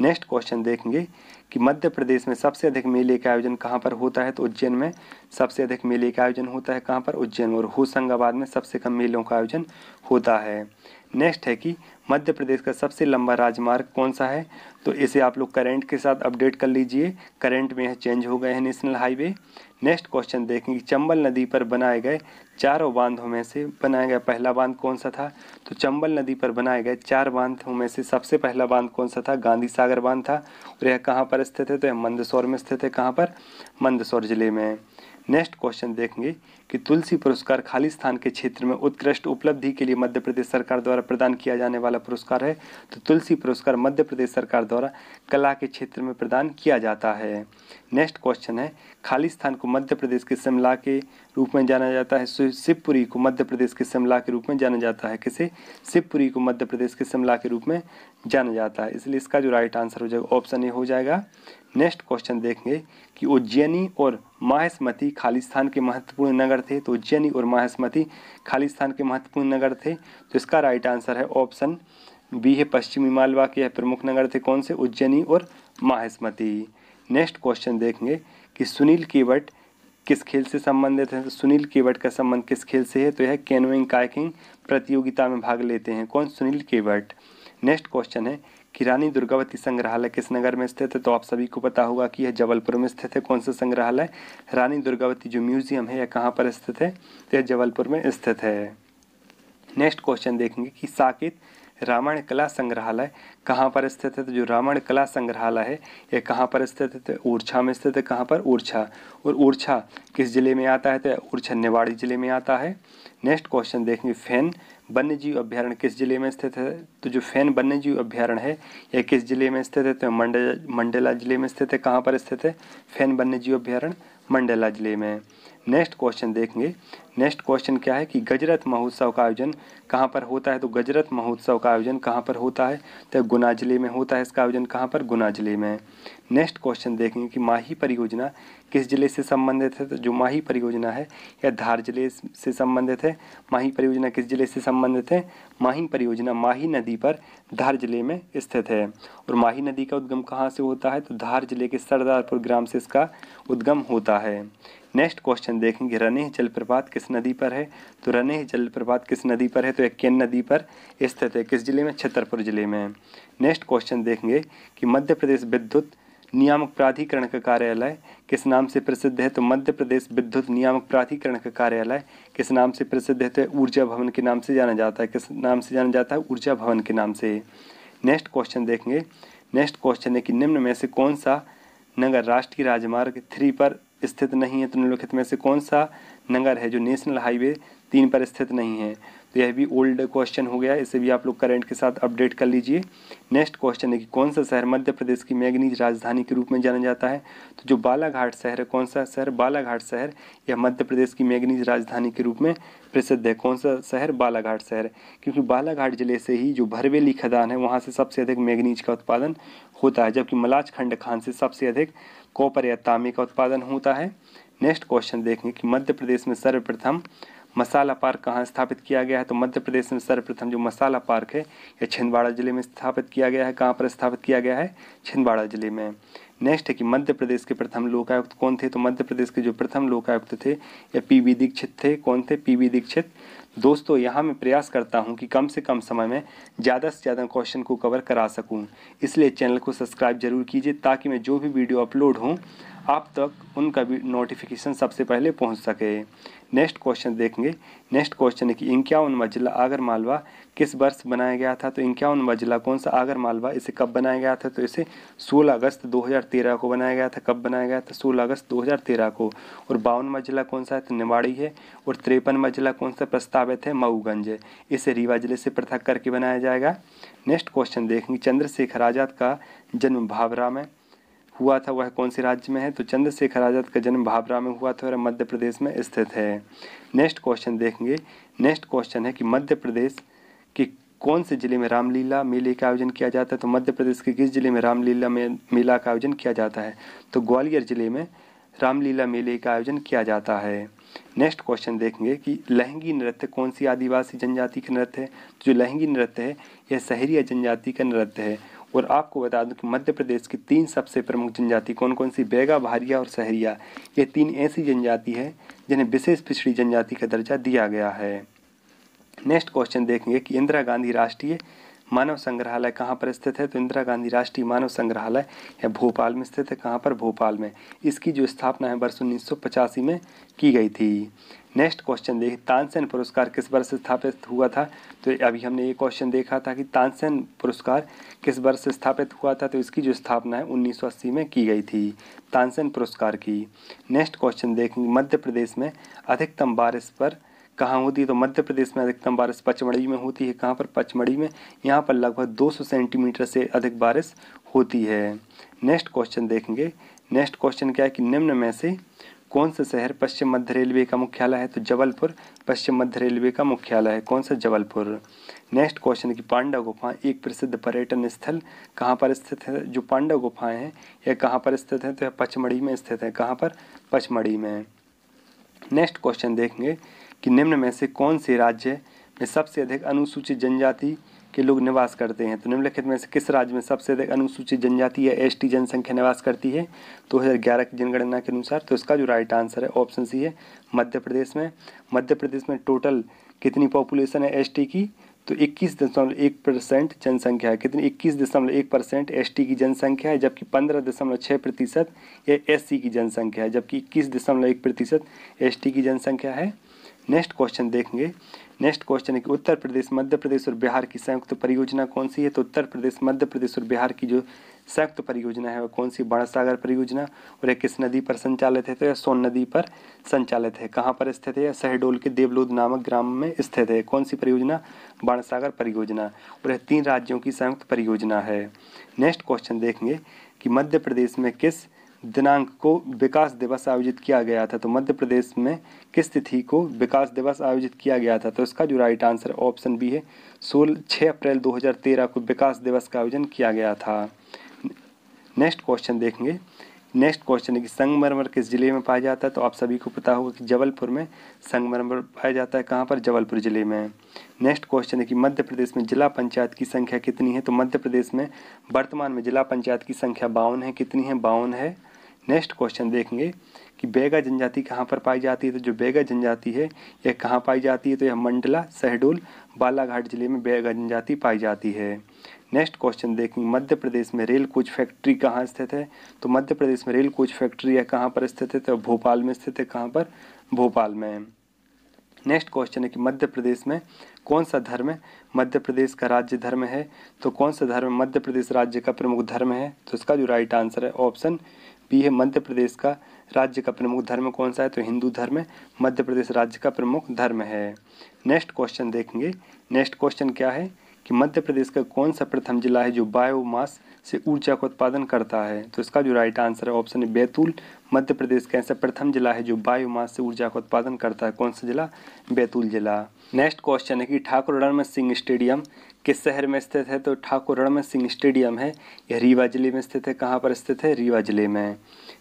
नेक्स्ट क्वेश्चन देखेंगे। कि मध्य प्रदेश में सबसे अधिक मेले का आयोजन कहाँ पर होता है? तो उज्जैन में सबसे अधिक मेले का आयोजन होता है कहाँ पर? उज्जैन और होशंगाबाद में सबसे कम मेलों का आयोजन होता है। नेक्स्ट है कि मध्य प्रदेश का सबसे लंबा राजमार्ग कौन सा है? तो इसे आप लोग करेंट के साथ अपडेट कर लीजिए। करेंट में यह चेंज हो गए हैं नेशनल हाईवे नेक्स्ट क्वेश्चन देखेंगे। चंबल नदी पर बनाए गए चारों बांधों में से बनाया गया पहला बाँध कौन सा था? तो चंबल नदी पर बनाए गए चार बांधों में से सबसे पहला बाँध कौन सा था? गांधी सागर बाँध था। और यह कहाँ पर स्थित है? तो यह मंदसौर में स्थित है। कहाँ पर? मंदसौर ज़िले में। नेक्स्ट क्वेश्चन देखेंगे कि तुलसी पुरस्कार खालिस्तान के क्षेत्र में उत्कृष्ट उपलब्धि के लिए मध्य प्रदेश सरकार द्वारा प्रदान किया जाने वाला पुरस्कार है। तो तुलसी पुरस्कार मध्य प्रदेश सरकार द्वारा कला के क्षेत्र में प्रदान किया जाता है। नेक्स्ट क्वेश्चन है खालिस्तान को मध्य प्रदेश के शिमला के रूप में जाना जाता है। शिवपुरी को मध्य प्रदेश के शिमला के रूप में जाना जाता है। किसे? शिवपुरी को मध्य प्रदेश के शिमला के रूप में जाना जाता है। इसलिए इसका जो राइट आंसर हो जाएगा ऑप्शन ए हो जाएगा। नेक्स्ट क्वेश्चन देखेंगे कि उज्जैनी और माहसमती खालिस्तान के महत्वपूर्ण नगर थे। तो उज्जैनी और माहसमती खालिस्तान के महत्वपूर्ण नगर थे। तो इसका राइट आंसर है ऑप्शन बी है पश्चिमी मालवा के प्रमुख नगर थे कौन से? उज्जैनी और माहसमती नेक्स्ट क्वेश्चन देखेंगे कि सुनील केवट किस खेल से संबंधित है? तो सुनील केवट का संबंध किस खेल से है? तो यह कैनोइंग काइकिंग प्रतियोगिता में भाग लेते हैं। कौन? सुनील केवट। नेक्स्ट क्वेश्चन है कि रानी दुर्गावती संग्रहालय किस नगर में स्थित है? तो आप सभी को पता होगा कि यह जबलपुर में स्थित है। कौन सा संग्रहालय? रानी दुर्गावती जो म्यूज़ियम है, यह कहाँ पर स्थित है? तो यह जबलपुर में स्थित है। नेक्स्ट क्वेश्चन देखेंगे कि साकेत रामायण कला संग्रहालय कहाँ पर स्थित है? तो जो रामायण कला संग्रहालय है, यह कहाँ पर स्थित है? तो ऊर्छा में स्थित है। कहाँ पर? ऊर्छा और ऊर्छा किस ज़िले में आता है? तो ऊर्छा निवाड़ी ज़िले में आता है। नेक्स्ट क्वेश्चन देखेंगे, फ़ैन वन्यजीव अभ्यारण्य किस ज़िले में स्थित है? तो जो फ़ैन वन्य जीव अभ्यारण्य है यह किस ज़िले में स्थित है? तो मंडला मंडला ज़िले में स्थित है। कहाँ पर स्थित है? फ़ैन वन्य जीव अभ्यारण्य मंडला ज़िले में। नेक्स्ट क्वेश्चन देखेंगे। नेक्स्ट क्वेश्चन क्या है कि गजरत महोत्सव का आयोजन कहाँ पर होता है? तो गजरत महोत्सव का आयोजन कहाँ पर होता है? तो गुना ज़िले में होता है। इसका आयोजन कहाँ पर? गुना ज़िले में। नेक्स्ट क्वेश्चन देखेंगे कि माही परियोजना किस ज़िले से संबंधित है तो जो माही परियोजना है, या धार ज़िले से संबंधित है, माही परियोजना किस ज़िले से संबंधित है, माही परियोजना माही नदी पर धार ज़िले में स्थित है। और माही नदी का उद्गम कहाँ से होता है तो धार ज़िले के सरदारपुर ग्राम से इसका उद्गम होता है। नेक्स्ट क्वेश्चन देखेंगे, रनेह जलप्रपात किस नदी पर है? तो रनेह जलप्रपात किस नदी पर है तो केन नदी पर स्थित है, किस ज़िले में? छतरपुर ज़िले में। नेक्स्ट क्वेश्चन देखेंगे कि मध्य प्रदेश विद्युत नियामक प्राधिकरण का कार्यालय, किस नाम से प्रसिद्ध है? तो मध्य प्रदेश विद्युत नियामक प्राधिकरण का कार्यालय, किस नाम से प्रसिद्ध है? तो ऊर्जा भवन के नाम से जाना जाता है। किस नाम से जाना जाता है? ऊर्जा भवन के नाम से। नेक्स्ट क्वेश्चन देखेंगे। नेक्स्ट क्वेश्चन है कि निम्न में से कौन सा नगर राष्ट्रीय राजमार्ग थ्री पर स्थित नहीं है? तो निम्नलिखित में से कौन सा नगर है जो नेशनल हाईवे तीन पर स्थित नहीं है? तो यह भी ओल्ड क्वेश्चन हो गया। इसे भी आप लोग करंट के साथ अपडेट कर लीजिए। नेक्स्ट क्वेश्चन है कि कौन सा शहर मध्य प्रदेश की मैगनीज राजधानी के रूप में जाना जाता है? तो जो बालाघाट शहर है, कौन सा शहर? बालाघाट शहर यह मध्य प्रदेश की मैगनीज राजधानी के रूप में प्रसिद्ध है। कौन सा शहर? बालाघाट शहर क्योंकि बालाघाट ज़िले से ही जो भरवेली खदान है, वहाँ से सबसे अधिक मैगनीज का उत्पादन होता है, जबकि मलाज खंड खान से सबसे अधिक कॉपर या तांबे का उत्पादन होता है। नेक्स्ट क्वेश्चन देखें कि मध्य प्रदेश में सर्वप्रथम मसाला पार्क कहाँ स्थापित किया गया है? तो मध्य प्रदेश में सर्वप्रथम जो मसाला पार्क है यह छिंदवाड़ा ज़िले में स्थापित किया गया है, कहाँ पर स्थापित किया गया है? छिंदवाड़ा ज़िले में। नेक्स्ट है कि मध्य प्रदेश के प्रथम लोकायुक्त कौन थे? तो मध्य प्रदेश के जो प्रथम लोकायुक्त थे, या पी वी दीक्षित थे। कौन थे? P V Dixit. दोस्तों, यहाँ मैं प्रयास करता हूँ कि कम से कम समय में ज़्यादा से ज़्यादा क्वेश्चन को कवर करा सकूँ। इसलिए चैनल को सब्सक्राइब ज़रूर कीजिए ताकि मैं जो भी वीडियो अपलोड हूँ, आप तक उनका भी नोटिफिकेशन सबसे पहले पहुँच सके। नेक्स्ट क्वेश्चन देखेंगे। नेक्स्ट क्वेश्चन है कि इक्यावनवा जिला आगर मालवा किस वर्ष बनाया गया था? तो इक्यावनवा जिला कौन सा आगर मालवा, इसे कब बनाया गया था? तो इसे 16 अगस्त 2013 को बनाया गया था। कब बनाया गया था? 16 अगस्त 2013 को। और बावनवा जिला कौन सा है? तो निवाड़ी है। और तिरपनवा जिला कौन सा? प्रस्तावित है मऊगंज। इसे रीवा ज़िले से पृथक करके बनाया जाएगा। नेक्स्ट क्वेश्चन देखेंगे। चंद्रशेखर आज़ाद का जन्म भावरा में हुआ था। वह कौन से राज्य में है? तो चंद्रशेखर आज़ाद का जन्म भाभरा में हुआ था और मध्य प्रदेश में स्थित है। नेक्स्ट क्वेश्चन देखेंगे। नेक्स्ट क्वेश्चन है कि मध्य प्रदेश के कौन से ज़िले में रामलीला मेले का आयोजन किया जाता है? तो मध्य प्रदेश के किस ज़िले में रामलीला मेला का आयोजन किया जाता है? तो ग्वालियर ज़िले में रामलीला मेले का आयोजन किया जाता है। नेक्स्ट क्वेश्चन देखेंगे कि लहंगी नृत्य कौन सी आदिवासी जनजाति का नृत्य है? तो जो लहंगी नृत्य है, यह सहरिया जनजाति का नृत्य है। और आपको बता दूँ कि मध्य प्रदेश की तीन सबसे प्रमुख जनजाति कौन कौन सी? बैगा, भारिया और सहरिया ये तीन ऐसी जनजाति है जिन्हें विशेष पिछड़ी जनजाति का दर्जा दिया गया है। नेक्स्ट क्वेश्चन देखेंगे कि इंदिरा गांधी राष्ट्रीय मानव संग्रहालय कहाँ पर स्थित है? तो इंदिरा गांधी राष्ट्रीय मानव संग्रहालय है भोपाल में स्थित है। कहाँ पर? भोपाल में। इसकी जो स्थापना है वर्ष उन्नीस सौ पचासी में की गई थी। नेक्स्ट क्वेश्चन देखिए, तानसेन पुरस्कार किस वर्ष स्थापित हुआ था? तो अभी हमने ये क्वेश्चन देखा था कि तानसेन पुरस्कार किस वर्ष स्थापित हुआ था? तो इसकी जो स्थापना है 1980 में की गई थी, तानसेन पुरस्कार की। नेक्स्ट क्वेश्चन देखेंगे, मध्य प्रदेश में अधिकतम बारिश पर कहाँ होती है तो मध्य प्रदेश में अधिकतम बारिश पचमढ़ी में होती है। कहाँ पर? पचमढ़ी में। यहाँ पर लगभग 200 सेंटीमीटर से अधिक बारिश होती है। नेक्स्ट क्वेश्चन देखेंगे। नेक्स्ट क्वेश्चन क्या है कि निम्न में से कौन सा शहर पश्चिम मध्य रेलवे का मुख्यालय है? तो जबलपुर, पश्चिम मध्य रेलवे का मुख्यालय है। कौन सा? जबलपुर। नेक्स्ट क्वेश्चन की पांडा गुफा एक प्रसिद्ध पर्यटन स्थल कहाँ पर स्थित है? जो पांडा गुफाएँ हैं यह कहाँ पर स्थित है? तो यह पचमढ़ी में स्थित है। कहाँ पर? पचमढ़ी में। नेक्स्ट क्वेश्चन देखेंगे। कि निम्न में से कौन से राज्य में सबसे अधिक अनुसूचित जनजाति के लोग निवास करते हैं? तो निम्नलिखित में से किस राज्य में सबसे अधिक अनुसूचित जनजाति या एस जनसंख्या निवास करती है? दो हज़ार ग्यारह की जनगणना के अनुसार तो इसका जो राइट आंसर है ऑप्शन सी है, मध्य प्रदेश में। मध्य प्रदेश में टोटल कितनी पॉपुलेशन है एसटी की? तो इक्कीस दशमलव एक परसेंट जनसंख्या है। कितनी? इक्कीस दशमलव एक परसेंट एस की जनसंख्या है, जबकि पंद्रह दशमलव छः प्रतिशत ये एस की जनसंख्या है, जबकि इक्कीस दशमलव एक प्रतिशत एस की जनसंख्या है। नेक्स्ट क्वेश्चन देखेंगे। नेक्स्ट क्वेश्चन है कि उत्तर प्रदेश, मध्य प्रदेश और बिहार की संयुक्त परियोजना कौन सी है? तो उत्तर प्रदेश, मध्य प्रदेश और बिहार की जो संयुक्त परियोजना है वह कौन सी? बाण सागर परियोजना और यह किस नदी पर संचालित है? तो यह सोन नदी पर संचालित है। कहाँ पर स्थित है? यह शहडोल के देवलोद नामक ग्राम में स्थित है। कौन सी परियोजना? बाण सागर परियोजना। और यह तीन राज्यों की संयुक्त परियोजना है। नेक्स्ट क्वेश्चन देखेंगे कि मध्य प्रदेश में किस दिनांक को विकास दिवस आयोजित किया गया था तो मध्य प्रदेश में किस तिथि को विकास दिवस आयोजित किया गया था तो इसका जो राइट आंसर ऑप्शन बी है सोलह छः अप्रैल 2013 को विकास दिवस का आयोजन किया गया था। नेक्स्ट क्वेश्चन देखेंगे। नेक्स्ट क्वेश्चन है कि संगमरमर किस ज़िले में पाया जाता है तो आप सभी को पता होगा कि जबलपुर में संगमरमर पाया जाता है। कहाँ पर? जबलपुर ज़िले में। नेक्स्ट क्वेश्चन है कि मध्य प्रदेश में जिला पंचायत की संख्या कितनी है तो मध्य प्रदेश में वर्तमान में जिला पंचायत की संख्या बावन है। कितनी है? बावन है। नेक्स्ट क्वेश्चन देखेंगे कि बेगा जनजाति कहाँ पर पाई जाती है? तो जो बेगा जनजाति है, यह कहाँ पाई जाती है? तो यह मंडला शहडोल बालाघाट ज़िले में बेगा जनजाति पाई जाती है। नेक्स्ट क्वेश्चन देखेंगे, मध्य प्रदेश में रेल कोच फैक्ट्री कहाँ स्थित है? तो मध्य प्रदेश में रेल कोच फैक्ट्री यह कहाँ पर स्थित है? तो भोपाल में स्थित है। कहाँ पर? भोपाल में। नेक्स्ट क्वेश्चन है कि मध्य प्रदेश में कौन सा धर्म मध्य प्रदेश का राज्य धर्म है? तो कौन सा धर्म मध्य प्रदेश राज्य का प्रमुख धर्म है? तो इसका जो राइट आंसर है ऑप्शन बी है मध्य प्रदेश का राज्य का प्रमुख धर्म कौन सा है? तो हिंदू धर्म मध्य प्रदेश राज्य का प्रमुख धर्म है। नेक्स्ट क्वेश्चन देखेंगे। नेक्स्ट क्वेश्चन क्या है कि मध्य प्रदेश का कौन सा प्रथम जिला है जो बायोमास से ऊर्जा का उत्पादन करता है? तो इसका जो राइट आंसर है ऑप्शन है बैतूल। मध्य प्रदेश का ऐसा प्रथम जिला है जो बायोमास से ऊर्जा का उत्पादन करता है। कौन सा जिला? बैतूल जिला। नेक्स्ट क्वेश्चन है कि ठाकुर रणमत सिंह स्टेडियम किस शहर में स्थित है? तो ठाकुर रणमन सिंह स्टेडियम है। यह रीवा ज़िले में स्थित है। कहाँ पर स्थित है? रीवा ज़िले में।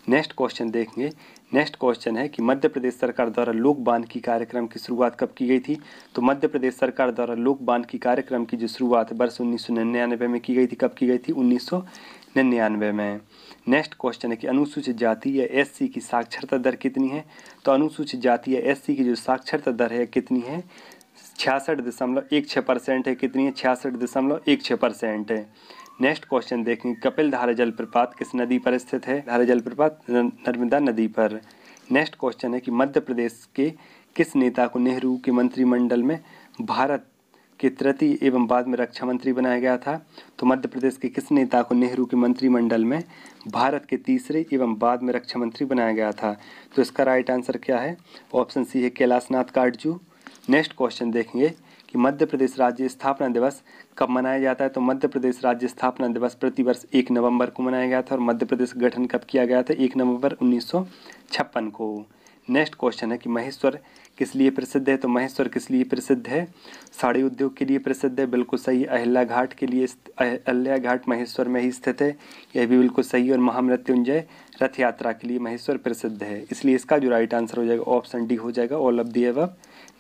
नेक्स्ट क्वेश्चन देखेंगे। नेक्स्ट क्वेश्चन है कि मध्य प्रदेश सरकार द्वारा लोक बाँध की कार्यक्रम की शुरुआत कब की गई थी? तो मध्य प्रदेश सरकार द्वारा लोक बाँध की कार्यक्रम की जो शुरुआत वर्ष उन्नीस सौ निन्यानवे में की गई थी, कब की गई थी? उन्नीस निन्यानवे में। नेक्स्ट क्वेश्चन है कि अनुसूचित जाति या एससी की साक्षरता दर कितनी है? तो अनुसूचित जाति या एससी की जो साक्षरता दर है, कितनी है? छियासठ दशमलव एक छः परसेंट है। कितनी है? छियासठ दशमलव एक छः परसेंट है। नेक्स्ट क्वेश्चन देखेंगे, कपिल धारा जलप्रपात किस नदी पर स्थित है? धारा जलप्रपात नर्मदा नदी पर। नेक्स्ट क्वेश्चन है कि मध्य प्रदेश के किस नेता को नेहरू के मंत्रिमंडल में भारत के तृतीय एवं बाद में रक्षा मंत्री बनाया गया था? तो मध्य प्रदेश के किस नेता को नेहरू के मंत्रिमंडल में भारत के तीसरे एवं बाद में रक्षा मंत्री बनाया गया था? तो इसका राइट आंसर क्या है? ऑप्शन सी है कैलाशनाथ काटजू नेक्स्ट क्वेश्चन देखेंगे कि मध्य प्रदेश राज्य स्थापना दिवस कब मनाया जाता है। तो मध्य प्रदेश राज्य स्थापना दिवस प्रतिवर्ष एक नवंबर को मनाया गया था और मध्य प्रदेश गठन कब किया गया था? एक नवंबर उन्नीस सौ छप्पन को। नेक्स्ट क्वेश्चन है कि महेश्वर किस लिए प्रसिद्ध है? तो महेश्वर किस लिए प्रसिद्ध है? साड़ी उद्योग के लिए प्रसिद्ध है, बिल्कुल सही। अहिल्या घाट के लिए अहिल्या घाट महेश्वर में ही स्थित है। यह भी बिल्कुल सही और महामृत्युंजय रथ यात्रा के लिए महेश्वर प्रसिद्ध है। इसलिए इसका जो राइट आंसर हो जाएगा ऑप्शन डी हो जाएगा ऑल ऑफ़ दी एव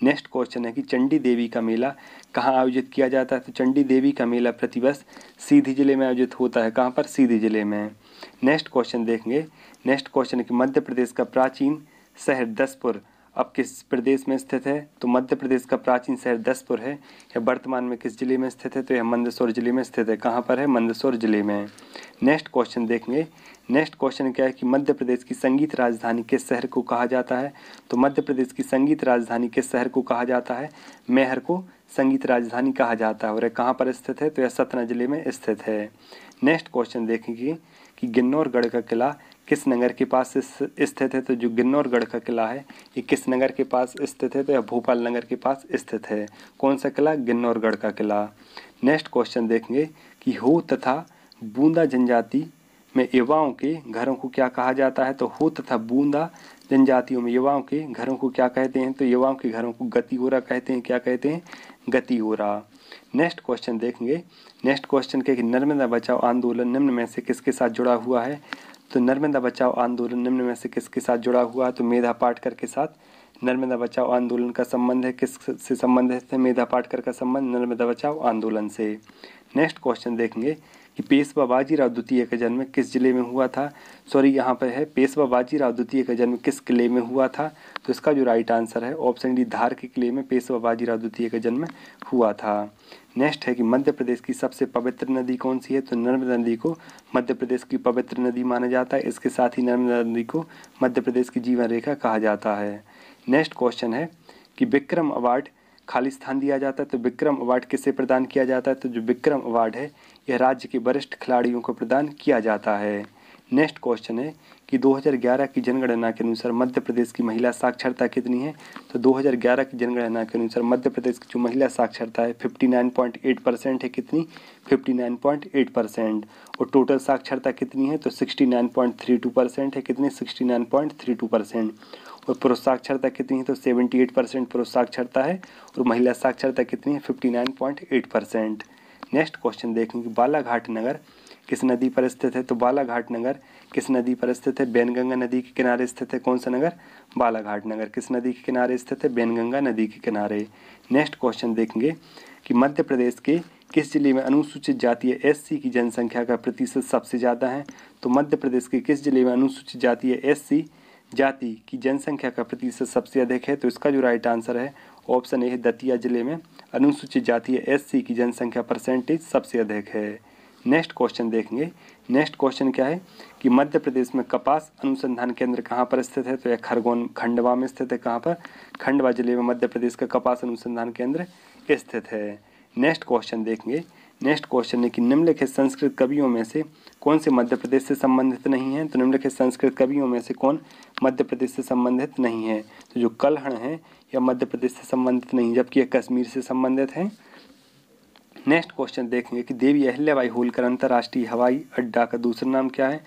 नेक्स्ट क्वेश्चन है कि चंडी देवी का मेला कहाँ आयोजित किया जाता है। तो चंडी देवी का मेला प्रतिवर्ष सीधी ज़िले में आयोजित होता है। कहाँ पर? सीधी ज़िले में। नेक्स्ट क्वेश्चन देखेंगे। नेक्स्ट क्वेश्चन है कि मध्य प्रदेश का प्राचीन शहर दसपुर। अब किस प्रदेश में स्थित है? तो मध्य प्रदेश का प्राचीन शहर दसपुर है। यह वर्तमान में किस ज़िले में स्थित है? तो यह मंदसौर ज़िले में स्थित है। कहाँ पर है? मंदसौर ज़िले में। नेक्स्ट क्वेश्चन देखेंगे। नेक्स्ट क्वेश्चन क्या है कि मध्य प्रदेश की संगीत राजधानी किस शहर को कहा जाता है? तो मध्य प्रदेश की संगीत राजधानी किस शहर को कहा जाता है? मेहर को संगीत राजधानी कहा जाता है। और यह कहाँ पर स्थित है? तो यह सतना ज़िले में स्थित है। नेक्स्ट क्वेश्चन देखेंगे कि गिन्नौरगढ़ का किला किस नगर के पास स्थित है? तो जो गिन्नौरगढ़ का किला है, ये किस नगर के पास स्थित है? तो यह भोपाल नगर के पास स्थित है। कौन सा किला? गिन्नौरगढ़ का किला। नेक्स्ट क्वेश्चन देखेंगे कि हो तथा बूंदा जनजाति में युवाओं के घरों को क्या कहा जाता है? तो हो तथा बूंदा जनजातियों में युवाओं के घरों को क्या कहते हैं? तो युवाओं के घरों को गति हो रहा कहते हैं। क्या कहते हैं? गति हो रहा नेक्स्ट क्वेश्चन देखेंगे। नेक्स्ट क्वेश्चन के कि नर्मदा बचाओ आंदोलन निम्न में से किसके साथ जुड़ा हुआ है? तो नर्मदा बचाओ आंदोलन निम्न में से किसके साथ जुड़ा हुआ तो मेधा पाटकर के साथ। नर्मदा बचाओ आंदोलन का संबंध है, किस से संबंधित है? मेधा पाटकर का संबंध नर्मदा बचाओ आंदोलन से। नेक्स्ट क्वेश्चन देखेंगे कि पेशवा बाजीराव द्वितीय का जन्म किस ज़िले में हुआ था? सॉरी, यहाँ पर है, पेशवा बाजीराव द्वितीय का जन्म किस किले में हुआ था? तो इसका जो राइट आंसर है, ऑप्शन डी, धार के किले में पेशवा बाजीराव द्वितीय का जन्म हुआ था। नेक्स्ट है कि मध्य प्रदेश की सबसे पवित्र नदी कौन सी है? तो नर्मदा नदी को मध्य प्रदेश की पवित्र नदी माना जाता है। इसके साथ ही नर्मदा नदी को मध्य प्रदेश की जीवन रेखा कहा जाता है। नेक्स्ट क्वेश्चन है कि विक्रम अवार्ड खाली स्थान दिया जाता है। तो विक्रम अवार्ड किसे प्रदान किया जाता है? तो जो विक्रम अवार्ड है, यह राज्य के वरिष्ठ खिलाड़ियों को प्रदान किया जाता है। नेक्स्ट क्वेश्चन है कि 2011 की जनगणना के अनुसार मध्य प्रदेश की महिला साक्षरता कितनी है? तो 2011 की जनगणना के अनुसार मध्य प्रदेश की जो महिला साक्षरता है 59.8 परसेंट है कितनी? 59.8 परसेंट और टोटल साक्षरता कितनी है? तो 69.32 परसेंट है कितनी? 69.32 परसेंट और पुरुष साक्षरता कितनी है? तो 78 परसेंट पुरुष साक्षरता है। और महिला साक्षरता कितनी है? 59.8 परसेंट नेक्स्ट क्वेश्चन देखेंगे बालाघाट नगर किस नदी पर स्थित है? तो बालाघाट नगर किस नदी पर स्थित है? बैनगंगा नदी के किनारे स्थित है कौन सा नगर? बालाघाट नगर। किस नदी के किनारे स्थित है? बैनगंगा नदी के किनारे। नेक्स्ट क्वेश्चन देखेंगे कि मध्य प्रदेश के किस ज़िले में अनुसूचित जाति एस की जनसंख्या का प्रतिशत सबसे ज़्यादा है? तो मध्य प्रदेश के किस ज़िले में अनुसूचित जाति एस जाति की जनसंख्या का प्रतिशत सबसे अधिक है? तो इसका जो राइट आंसर है ऑप्शन ए है दतिया ज़िले में अनुसूचित जाति एस की जनसंख्या परसेंटेज सबसे अधिक है। नेक्स्ट क्वेश्चन देखेंगे। नेक्स्ट क्वेश्चन क्या है? कि मध्य प्रदेश में कपास अनुसंधान केंद्र कहाँ पर स्थित है? तो यह खरगोन, खंडवा में स्थित है। कहाँ पर? खंडवा ज़िले में मध्य प्रदेश का कपास अनुसंधान केंद्र स्थित है। नेक्स्ट क्वेश्चन देखेंगे। नेक्स्ट क्वेश्चन है कि निम्नलिखित संस्कृत कवियों में से कौन से मध्य प्रदेश से संबंधित नहीं है? तो निम्नलिखित संस्कृत कवियों में से कौन मध्य प्रदेश से संबंधित नहीं है? तो जो कलहण है या मध्य प्रदेश से संबंधित नहीं, जबकि यह कश्मीर से संबंधित है। नेक्स्ट क्वेश्चन देखेंगे कि देवी अहिल्याबाई होलकर अंतर्राष्ट्रीय हवाई अड्डा का दूसरा नाम क्या है?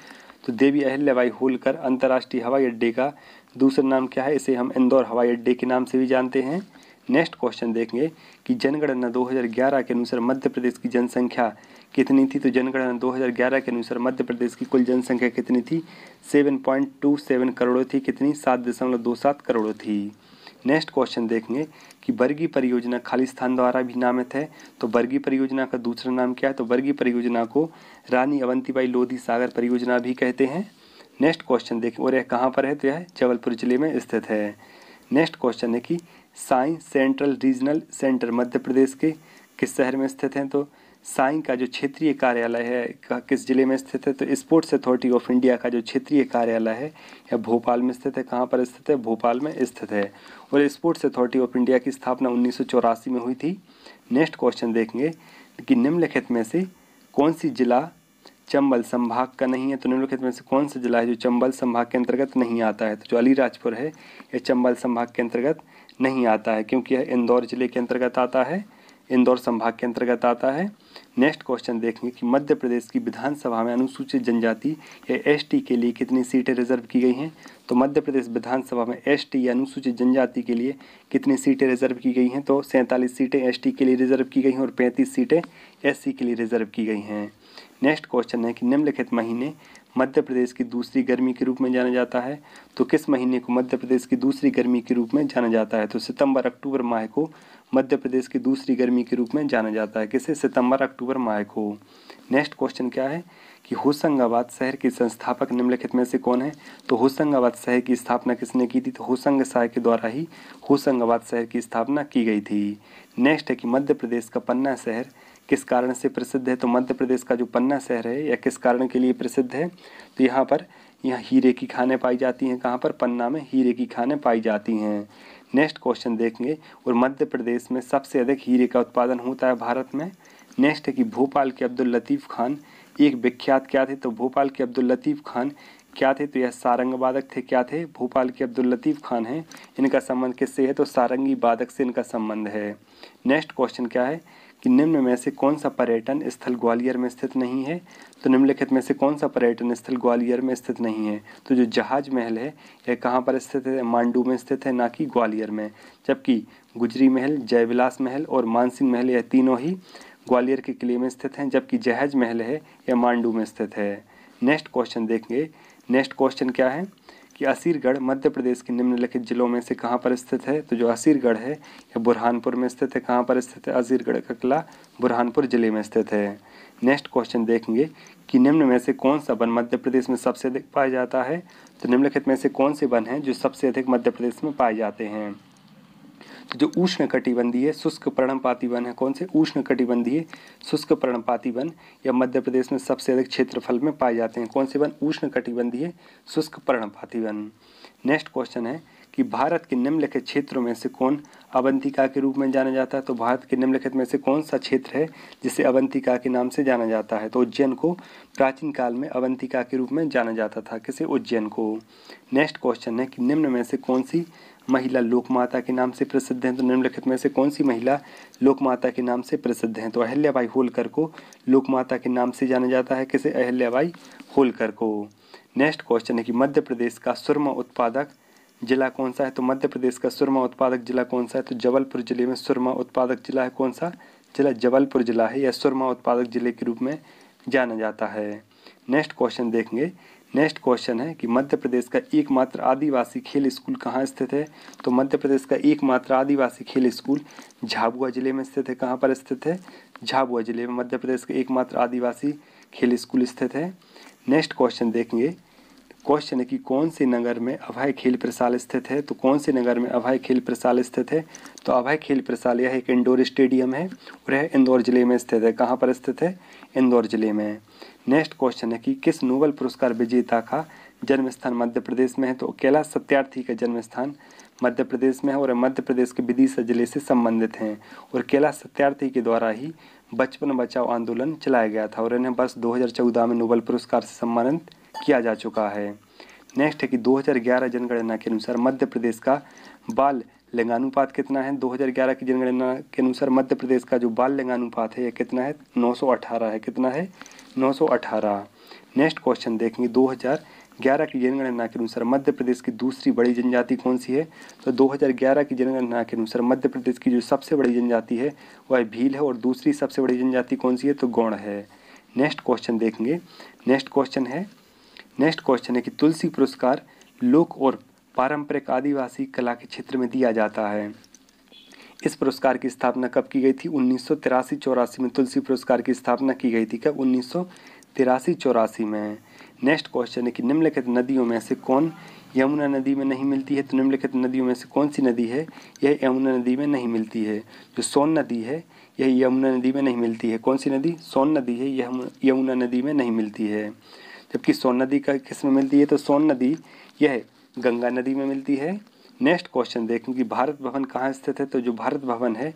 तो देवी अहिल्याबाई होलकर अंतर्राष्ट्रीय हवाई अड्डे का दूसरा नाम क्या है? इसे हम इंदौर हवाई अड्डे के नाम से भी जानते हैं। नेक्स्ट क्वेश्चन देखेंगे कि जनगणना 2011 के अनुसार मध्य प्रदेश की जनसंख्या कितनी थी? तो जनगणना 2011 के अनुसार मध्य प्रदेश की कुल जनसंख्या कितनी थी? 7.27 करोड़ थी। कितनी? सात दशमलव दो सात करोड़ थी। नेक्स्ट क्वेश्चन देखेंगे कि बर्गी परियोजना खालिस्तान द्वारा भी नामित है तो बर्गी परियोजना का दूसरा नाम क्या है? तो बर्गी परियोजना को रानी अवंतीबाई लोधी सागर परियोजना भी कहते हैं। नेक्स्ट क्वेश्चन देखें, और यह कहाँ पर है? तो यह जबलपुर ज़िले में स्थित है। नेक्स्ट क्वेश्चन है कि science central regional centre Madhya Pradesh के किस शहर में स्थित हैं? तो साई का जो क्षेत्रीय कार्यालय है किस ज़िले में स्थित है तो स्पोर्ट्स अथॉरिटी ऑफ़ इंडिया का जो क्षेत्रीय कार्यालय है यह भोपाल में स्थित है, कहाँ पर स्थित है, भोपाल में स्थित है। और स्पोर्ट्स अथॉरिटी ऑफ़ इंडिया की स्थापना उन्नीस सौ चौरासी में हुई थी। नेक्स्ट क्वेश्चन देखेंगे कि निम्नलिखित में से कौन सी जिला चंबल संभाग का नहीं है तो निम्नलिखित में से कौन सा जिला है जो चंबल संभाग के अंतर्गत नहीं आता है तो जो अलीराजपुर है यह चंबल संभाग के अंतर्गत नहीं आता है, क्योंकि यह इंदौर ज़िले के अंतर्गत आता है। इंदौर संभाग के अंतर्गत आता है। नेक्स्ट क्वेश्चन देखेंगे कि मध्य प्रदेश की विधानसभा में अनुसूचित जनजाति या एसटी के लिए कितनी सीटें रिज़र्व की गई हैं? तो मध्य प्रदेश विधानसभा में एसटी या अनुसूचित जनजाति के लिए कितनी सीटें रिज़र्व की गई हैं? तो सैंतालीस सीटें एसटी के लिए रिज़र्व की गई हैं और पैंतीस सीटें एससी के लिए रिज़र्व की गई हैं। नेक्स्ट क्वेश्चन है कि निम्नलिखित महीने मध्य प्रदेश की दूसरी गर्मी के रूप में जाना जाता है। तो किस महीने को मध्य प्रदेश की दूसरी गर्मी के रूप में जाना जाता है? तो सितंबर, अक्टूबर माह को मध्य प्रदेश की दूसरी गर्मी के रूप में जाना जाता है। किसे? सितंबर, अक्टूबर माह को। नेक्स्ट क्वेश्चन क्या है? कि होशंगाबाद शहर के संस्थापक निम्नलिखित में से कौन है? तो होशंगाबाद शहर की स्थापना किसने की थी? तो होशंग शाह के द्वारा ही होशंगाबाद शहर की स्थापना की गई थी। नेक्स्ट है कि मध्य प्रदेश का पन्ना शहर किस कारण से प्रसिद्ध है? तो मध्य प्रदेश का जो पन्ना शहर है, या किस कारण के लिए प्रसिद्ध है? तो यहाँ पर, यहाँ हीरे की खाने पाई जाती हैं। कहाँ पर? पन्ना में हीरे की खाने पाई जाती हैं। नेक्स्ट क्वेश्चन देखेंगे, और मध्य प्रदेश में सबसे अधिक हीरे का उत्पादन होता है भारत में। नेक्स्ट है कि भोपाल के अब्दुल लतीफ़ खान एक विख्यात क्या थे? तो भोपाल के अब्दुल लतीफ़ खान क्या थे? तो यह सारंग वादक थे। क्या थे? भोपाल के अब्दुल लतीफ़ खान हैं। इनका संबंध किससे है? तो सारंगी वादक से इनका संबंध है। नेक्स्ट क्वेश्चन क्या है? कि निम्न में से कौन सा पर्यटन स्थल ग्वालियर में स्थित नहीं है? तो निम्नलिखित में से कौन सा पर्यटन स्थल ग्वालियर में स्थित नहीं है? तो जो जहाज़ महल है, यह कहाँ पर स्थित है? मांडू में स्थित है, ना कि ग्वालियर में। जबकि गुजरी महल, जयविलास महल और मानसिंह महल, यह तीनों ही ग्वालियर के किले में स्थित हैं, जबकि जहाज़ महल है, यह मांडू में स्थित है। नेक्स्ट क्वेश्चन देखेंगे। नेक्स्ट क्वेश्चन क्या है? कि असीरगढ़ मध्य प्रदेश के निम्नलिखित जिलों में से कहाँ पर स्थित है? तो जो असीरगढ़ है यह बुरहानपुर में स्थित है, कहाँ पर स्थित है? असीरगढ़ का किला बुरहानपुर ज़िले में स्थित है। नेक्स्ट क्वेश्चन देखेंगे कि निम्न में से कौन सा वन मध्य प्रदेश में सबसे अधिक पाया जाता है? तो निम्नलिखित में से कौन से वन हैं जो सबसे अधिक मध्य प्रदेश में पाए जाते हैं? जो उष्ण कटिबंधीय शुष्क पर्णपाती वन है, कौन से उष्ण कटिबंधीय शुष्क पर्णपाती वन या मध्य प्रदेश में सबसे अधिक क्षेत्रफल में पाए जाते हैं? कौन से वन उष्ण कटिबंधीय शुष्क पर्णपाती वन नेक्स्ट क्वेश्चन है कि भारत के निम्नलिखित क्षेत्रों में से कौन अवंतिका के रूप में जाना जाता है? तो भारत के निम्नलिखित में से कौन सा क्षेत्र है जिसे अवंतिका के नाम से जाना जाता है? तो उज्जैन को प्राचीन काल में अवंतिका के रूप में जाना जाता था। किसे? उज्जैन को। नेक्स्ट क्वेश्चन है कि निम्न में से कौन सी महिला लोकमाता के नाम से प्रसिद्ध हैं। तो निम्नलिखित में से कौन सी महिला लोकमाता के नाम से प्रसिद्ध हैं? तो अहल्याबाई होलकर को लोकमाता के नाम से जाना जाता है। किसे? अहल्याबाई होलकर को। नेक्स्ट क्वेश्चन है कि मध्य प्रदेश का सुरमा उत्पादक जिला कौन सा है? तो मध्य प्रदेश का सुरमा उत्पादक जिला कौन सा है? तो जबलपुर ज़िले में सुरमा उत्पादक जिला है कौन सा? जिला जबलपुर जिला है। या सुरमा उत्पादक ज़िले के रूप में जाना जाता है। नेक्स्ट क्वेश्चन देखेंगे नेक्स्ट क्वेश्चन है कि मध्य प्रदेश का एकमात्र आदिवासी खेल स्कूल कहाँ स्थित है? तो मध्य प्रदेश का एकमात्र आदिवासी खेल स्कूल झाबुआ ज़िले में स्थित है। कहाँ पर स्थित है? झाबुआ ज़िले में मध्य प्रदेश का एकमात्र आदिवासी खेल स्कूल स्थित है। नेक्स्ट क्वेश्चन देखेंगे। क्वेश्चन है कि कौन से नगर में अभय खेल प्रसाल स्थित है? तो कौन से नगर में अभय खेल प्रसाल स्थित है? तो अभय खेल प्रसाल यह एक इंडोर स्टेडियम है और यह इंदौर ज़िले में स्थित है। कहाँ पर स्थित है? इंदौर ज़िले में। नेक्स्ट क्वेश्चन है कि किस नोबल पुरस्कार विजेता का जन्म स्थान मध्य प्रदेश में है? तो कैलाश सत्यार्थी का जन्म स्थान मध्य प्रदेश में है और मध्य प्रदेश के विदिशा ज़िले से संबंधित हैं। और कैलाश सत्यार्थी के द्वारा ही बचपन बचाओ आंदोलन चलाया गया था और इन्हें वर्ष 2014 में नोबल पुरस्कार से सम्मानित किया जा चुका है। नेक्स्ट है कि 2011 जनगणना के अनुसार मध्य प्रदेश का बाल लिंगानुपात कितना है? 2011 की जनगणना के अनुसार मध्य प्रदेश का जो बाल लिंगानुपात है, यह कितना है? 918 है। कितना है? 918 नेक्स्ट क्वेश्चन देखेंगे 2011 की जनगणना के अनुसार मध्य प्रदेश की दूसरी बड़ी जनजाति कौन सी है? तो 2011 की जनगणना के अनुसार मध्य प्रदेश की जो सबसे बड़ी जनजाति है, वह भील है और दूसरी सबसे बड़ी जनजाति कौन सी है? तो गौण है। नेक्स्ट क्वेश्चन देखेंगे, नेक्स्ट क्वेश्चन है, नेक्स्ट क्वेश्चन है कि तुलसी पुरस्कार लोक और पारंपरिक आदिवासी कला के क्षेत्र में दिया जाता है। इस पुरस्कार की स्थापना कब की गई थी? उन्नीस सौ तिरासी चौरासी में तुलसी पुरस्कार की स्थापना की गई थी कब उन्नीस सौ तिरासी चौरासी में। नेक्स्ट क्वेश्चन है कि निम्नलिखित नदियों में से कौन यमुना नदी में नहीं मिलती है? तो निम्नलिखित नदियों में से कौन सी नदी है? यह यमुना नदी में नहीं मिलती है। जो सोन नदी है, यह यमुना नदी में नहीं मिलती है। कौन सी नदी? सोन नदी है, यह यमुना नदी में नहीं मिलती है। जबकि सोन नदी का किसमें मिलती है? तो सोन नदी, यह गंगा नदी में मिलती है। नेक्स्ट क्वेश्चन देखें कि भारत भवन कहाँ स्थित है? तो जो भारत भवन है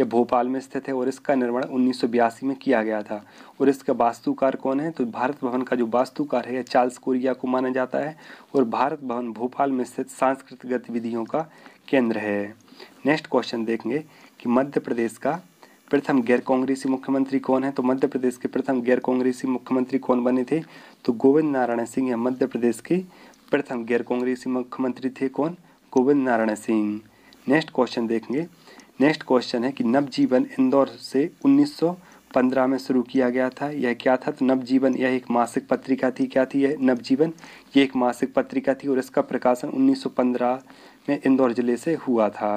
यह भोपाल में स्थित है और इसका निर्माण उन्नीस सौ बयासी में किया गया था। और इसका वास्तुकार कौन है? तो भारत भवन का जो वास्तुकार है यह चार्ल्स कोरिया को माना जाता है। और भारत भवन भोपाल में स्थित सांस्कृतिक गतिविधियों का केंद्र है। नेक्स्ट क्वेश्चन देखेंगे कि मध्य प्रदेश का प्रथम गैर कांग्रेसी मुख्यमंत्री कौन है? तो मध्य प्रदेश के प्रथम गैर कांग्रेसी मुख्यमंत्री कौन बने थे? तो गोविंद नारायण सिंह या मध्य प्रदेश के प्रथम गैर कांग्रेसी मुख्यमंत्री थे कौन? गोविंद नारायण सिंह। नेक्स्ट क्वेश्चन देखेंगे। नेक्स्ट क्वेश्चन है कि नवजीवन इंदौर से 1915 में शुरू किया गया था। यह क्या था? तो नवजीवन, यह एक मासिक पत्रिका थी। क्या थी यह? नवजीवन ये एक मासिक पत्रिका थी और इसका प्रकाशन 1915 में इंदौर ज़िले से हुआ था।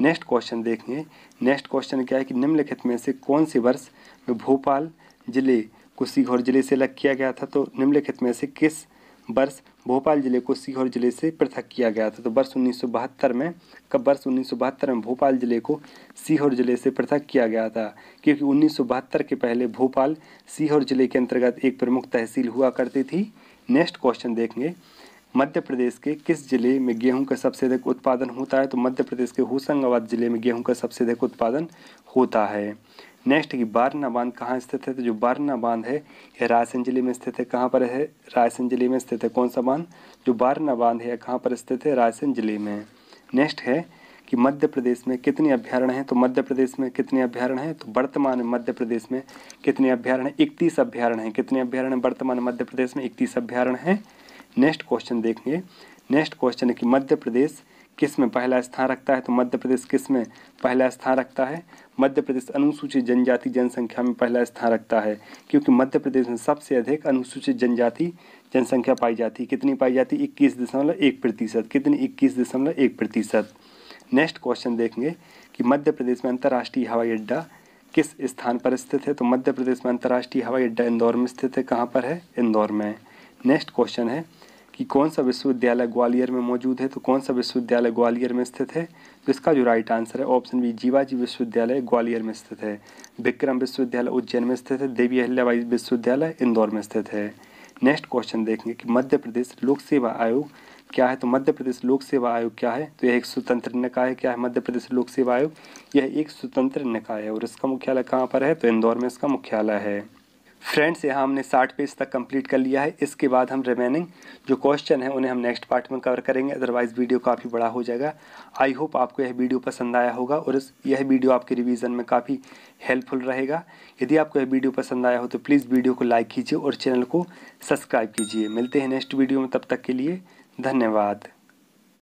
नेक्स्ट क्वेश्चन देखेंगे नेक्स्ट क्वेश्चन क्या है कि निम्नलिखित में से कौन से वर्ष भोपाल ज़िले को सीहोर ज़िले से अलग किया गया था? तो निम्नलिखित में से किस वर्ष भोपाल ज़िले को सीहोर ज़िले से पृथक किया गया था। तो वर्ष उन्नीस सौ बहत्तर में, कब वर्ष उन्नीस सौ बहत्तर में भोपाल ज़िले को सीहोर ज़िले से पृथक किया गया था? क्योंकि उन्नीस सौ बहत्तर के पहले भोपाल सीहोर ज़िले के अंतर्गत एक प्रमुख तहसील हुआ करती थी। नेक्स्ट क्वेश्चन देखेंगे। मध्य प्रदेश के किस ज़िले में गेहूँ का सबसे अधिक उत्पादन होता है? तो मध्य प्रदेश के होशंगाबाद ज़िले में गेहूँ का सबसे अधिक उत्पादन होता है। नेक्स्ट की बारना बाँध कहाँ स्थित है? तो जो बारना बाँध है, यह रायसेन ज़िले में स्थित है। कहाँ पर है? रायसेन ज़िले में स्थित है। कौन सा बाँध? जो बारना बाँध है कहाँ पर स्थित है? रायसेन ज़िले में। नेक्स्ट है कि मध्य प्रदेश में कितने अभ्यारण्य हैं? तो मध्य प्रदेश में कितने अभ्यारण्य हैं? तो वर्तमान में मध्य प्रदेश में कितने अभ्यारण्य? इकतीस अभ्यारण्य हैं। कितने अभ्यारण्य वर्तमान मध्य प्रदेश में? इकतीस अभ्यारण्य हैं। नेक्स्ट क्वेश्चन देखेंगे नेक्स्ट क्वेश्चन है कि मध्य प्रदेश किसमें पहला स्थान रखता है तो मध्य प्रदेश किसमें पहला स्थान रखता है? मध्य प्रदेश अनुसूचित जनजाति जनसंख्या में पहला स्थान रखता है, क्योंकि मध्य प्रदेश में सबसे अधिक अनुसूचित जनजाति जनसंख्या पाई जाती है। कितनी पाई जाती है? इक्कीस दशमलव एक प्रतिशत। कितनी? इक्कीस दशमलव एक प्रतिशत। नेक्स्ट क्वेश्चन देखेंगे कि मध्य प्रदेश में अंतर्राष्ट्रीय हवाई अड्डा किस स्थान पर स्थित है? तो मध्य प्रदेश में अंतर्राष्ट्रीय हवाई अड्डा इंदौर में स्थित है। कहाँ पर है? इंदौर में। नेक्स्ट क्वेश्चन है कि कौन सा विश्वविद्यालय ग्वालियर में मौजूद है तो कौन सा विश्वविद्यालय ग्वालियर में स्थित है तो इसका जो राइट आंसर है ऑप्शन बी जीवाजी विश्वविद्यालय ग्वालियर में स्थित है, विक्रम विश्वविद्यालय उज्जैन में स्थित है, देवी अहिल्याबाई विश्वविद्यालय इंदौर में स्थित है। नेक्स्ट क्वेश्चन देखेंगे कि मध्य प्रदेश लोक सेवा आयोग क्या है? तो मध्य प्रदेश लोक सेवा आयोग क्या है? तो यह एक स्वतंत्र निकाय है क्या है? मध्य प्रदेश लोक सेवा आयोग, यह एक स्वतंत्र निकाय है और इसका मुख्यालय कहाँ पर है? तो इंदौर में इसका मुख्यालय है। फ्रेंड्स यहाँ हमने साठ पेज तक कंप्लीट कर लिया है। इसके बाद हम रिमेनिंग जो क्वेश्चन है, उन्हें हम नेक्स्ट पार्ट में कवर करेंगे। अदरवाइज़ वीडियो काफ़ी बड़ा हो जाएगा। आई होप आपको यह वीडियो पसंद आया होगा और इस, यह वीडियो आपके रिवीजन में काफ़ी हेल्पफुल रहेगा। यदि आपको यह वीडियो पसंद आया हो तो प्लीज़ वीडियो को लाइक कीजिए और चैनल को सब्सक्राइब कीजिए। मिलते हैं नेक्स्ट वीडियो में, तब तक के लिए धन्यवाद।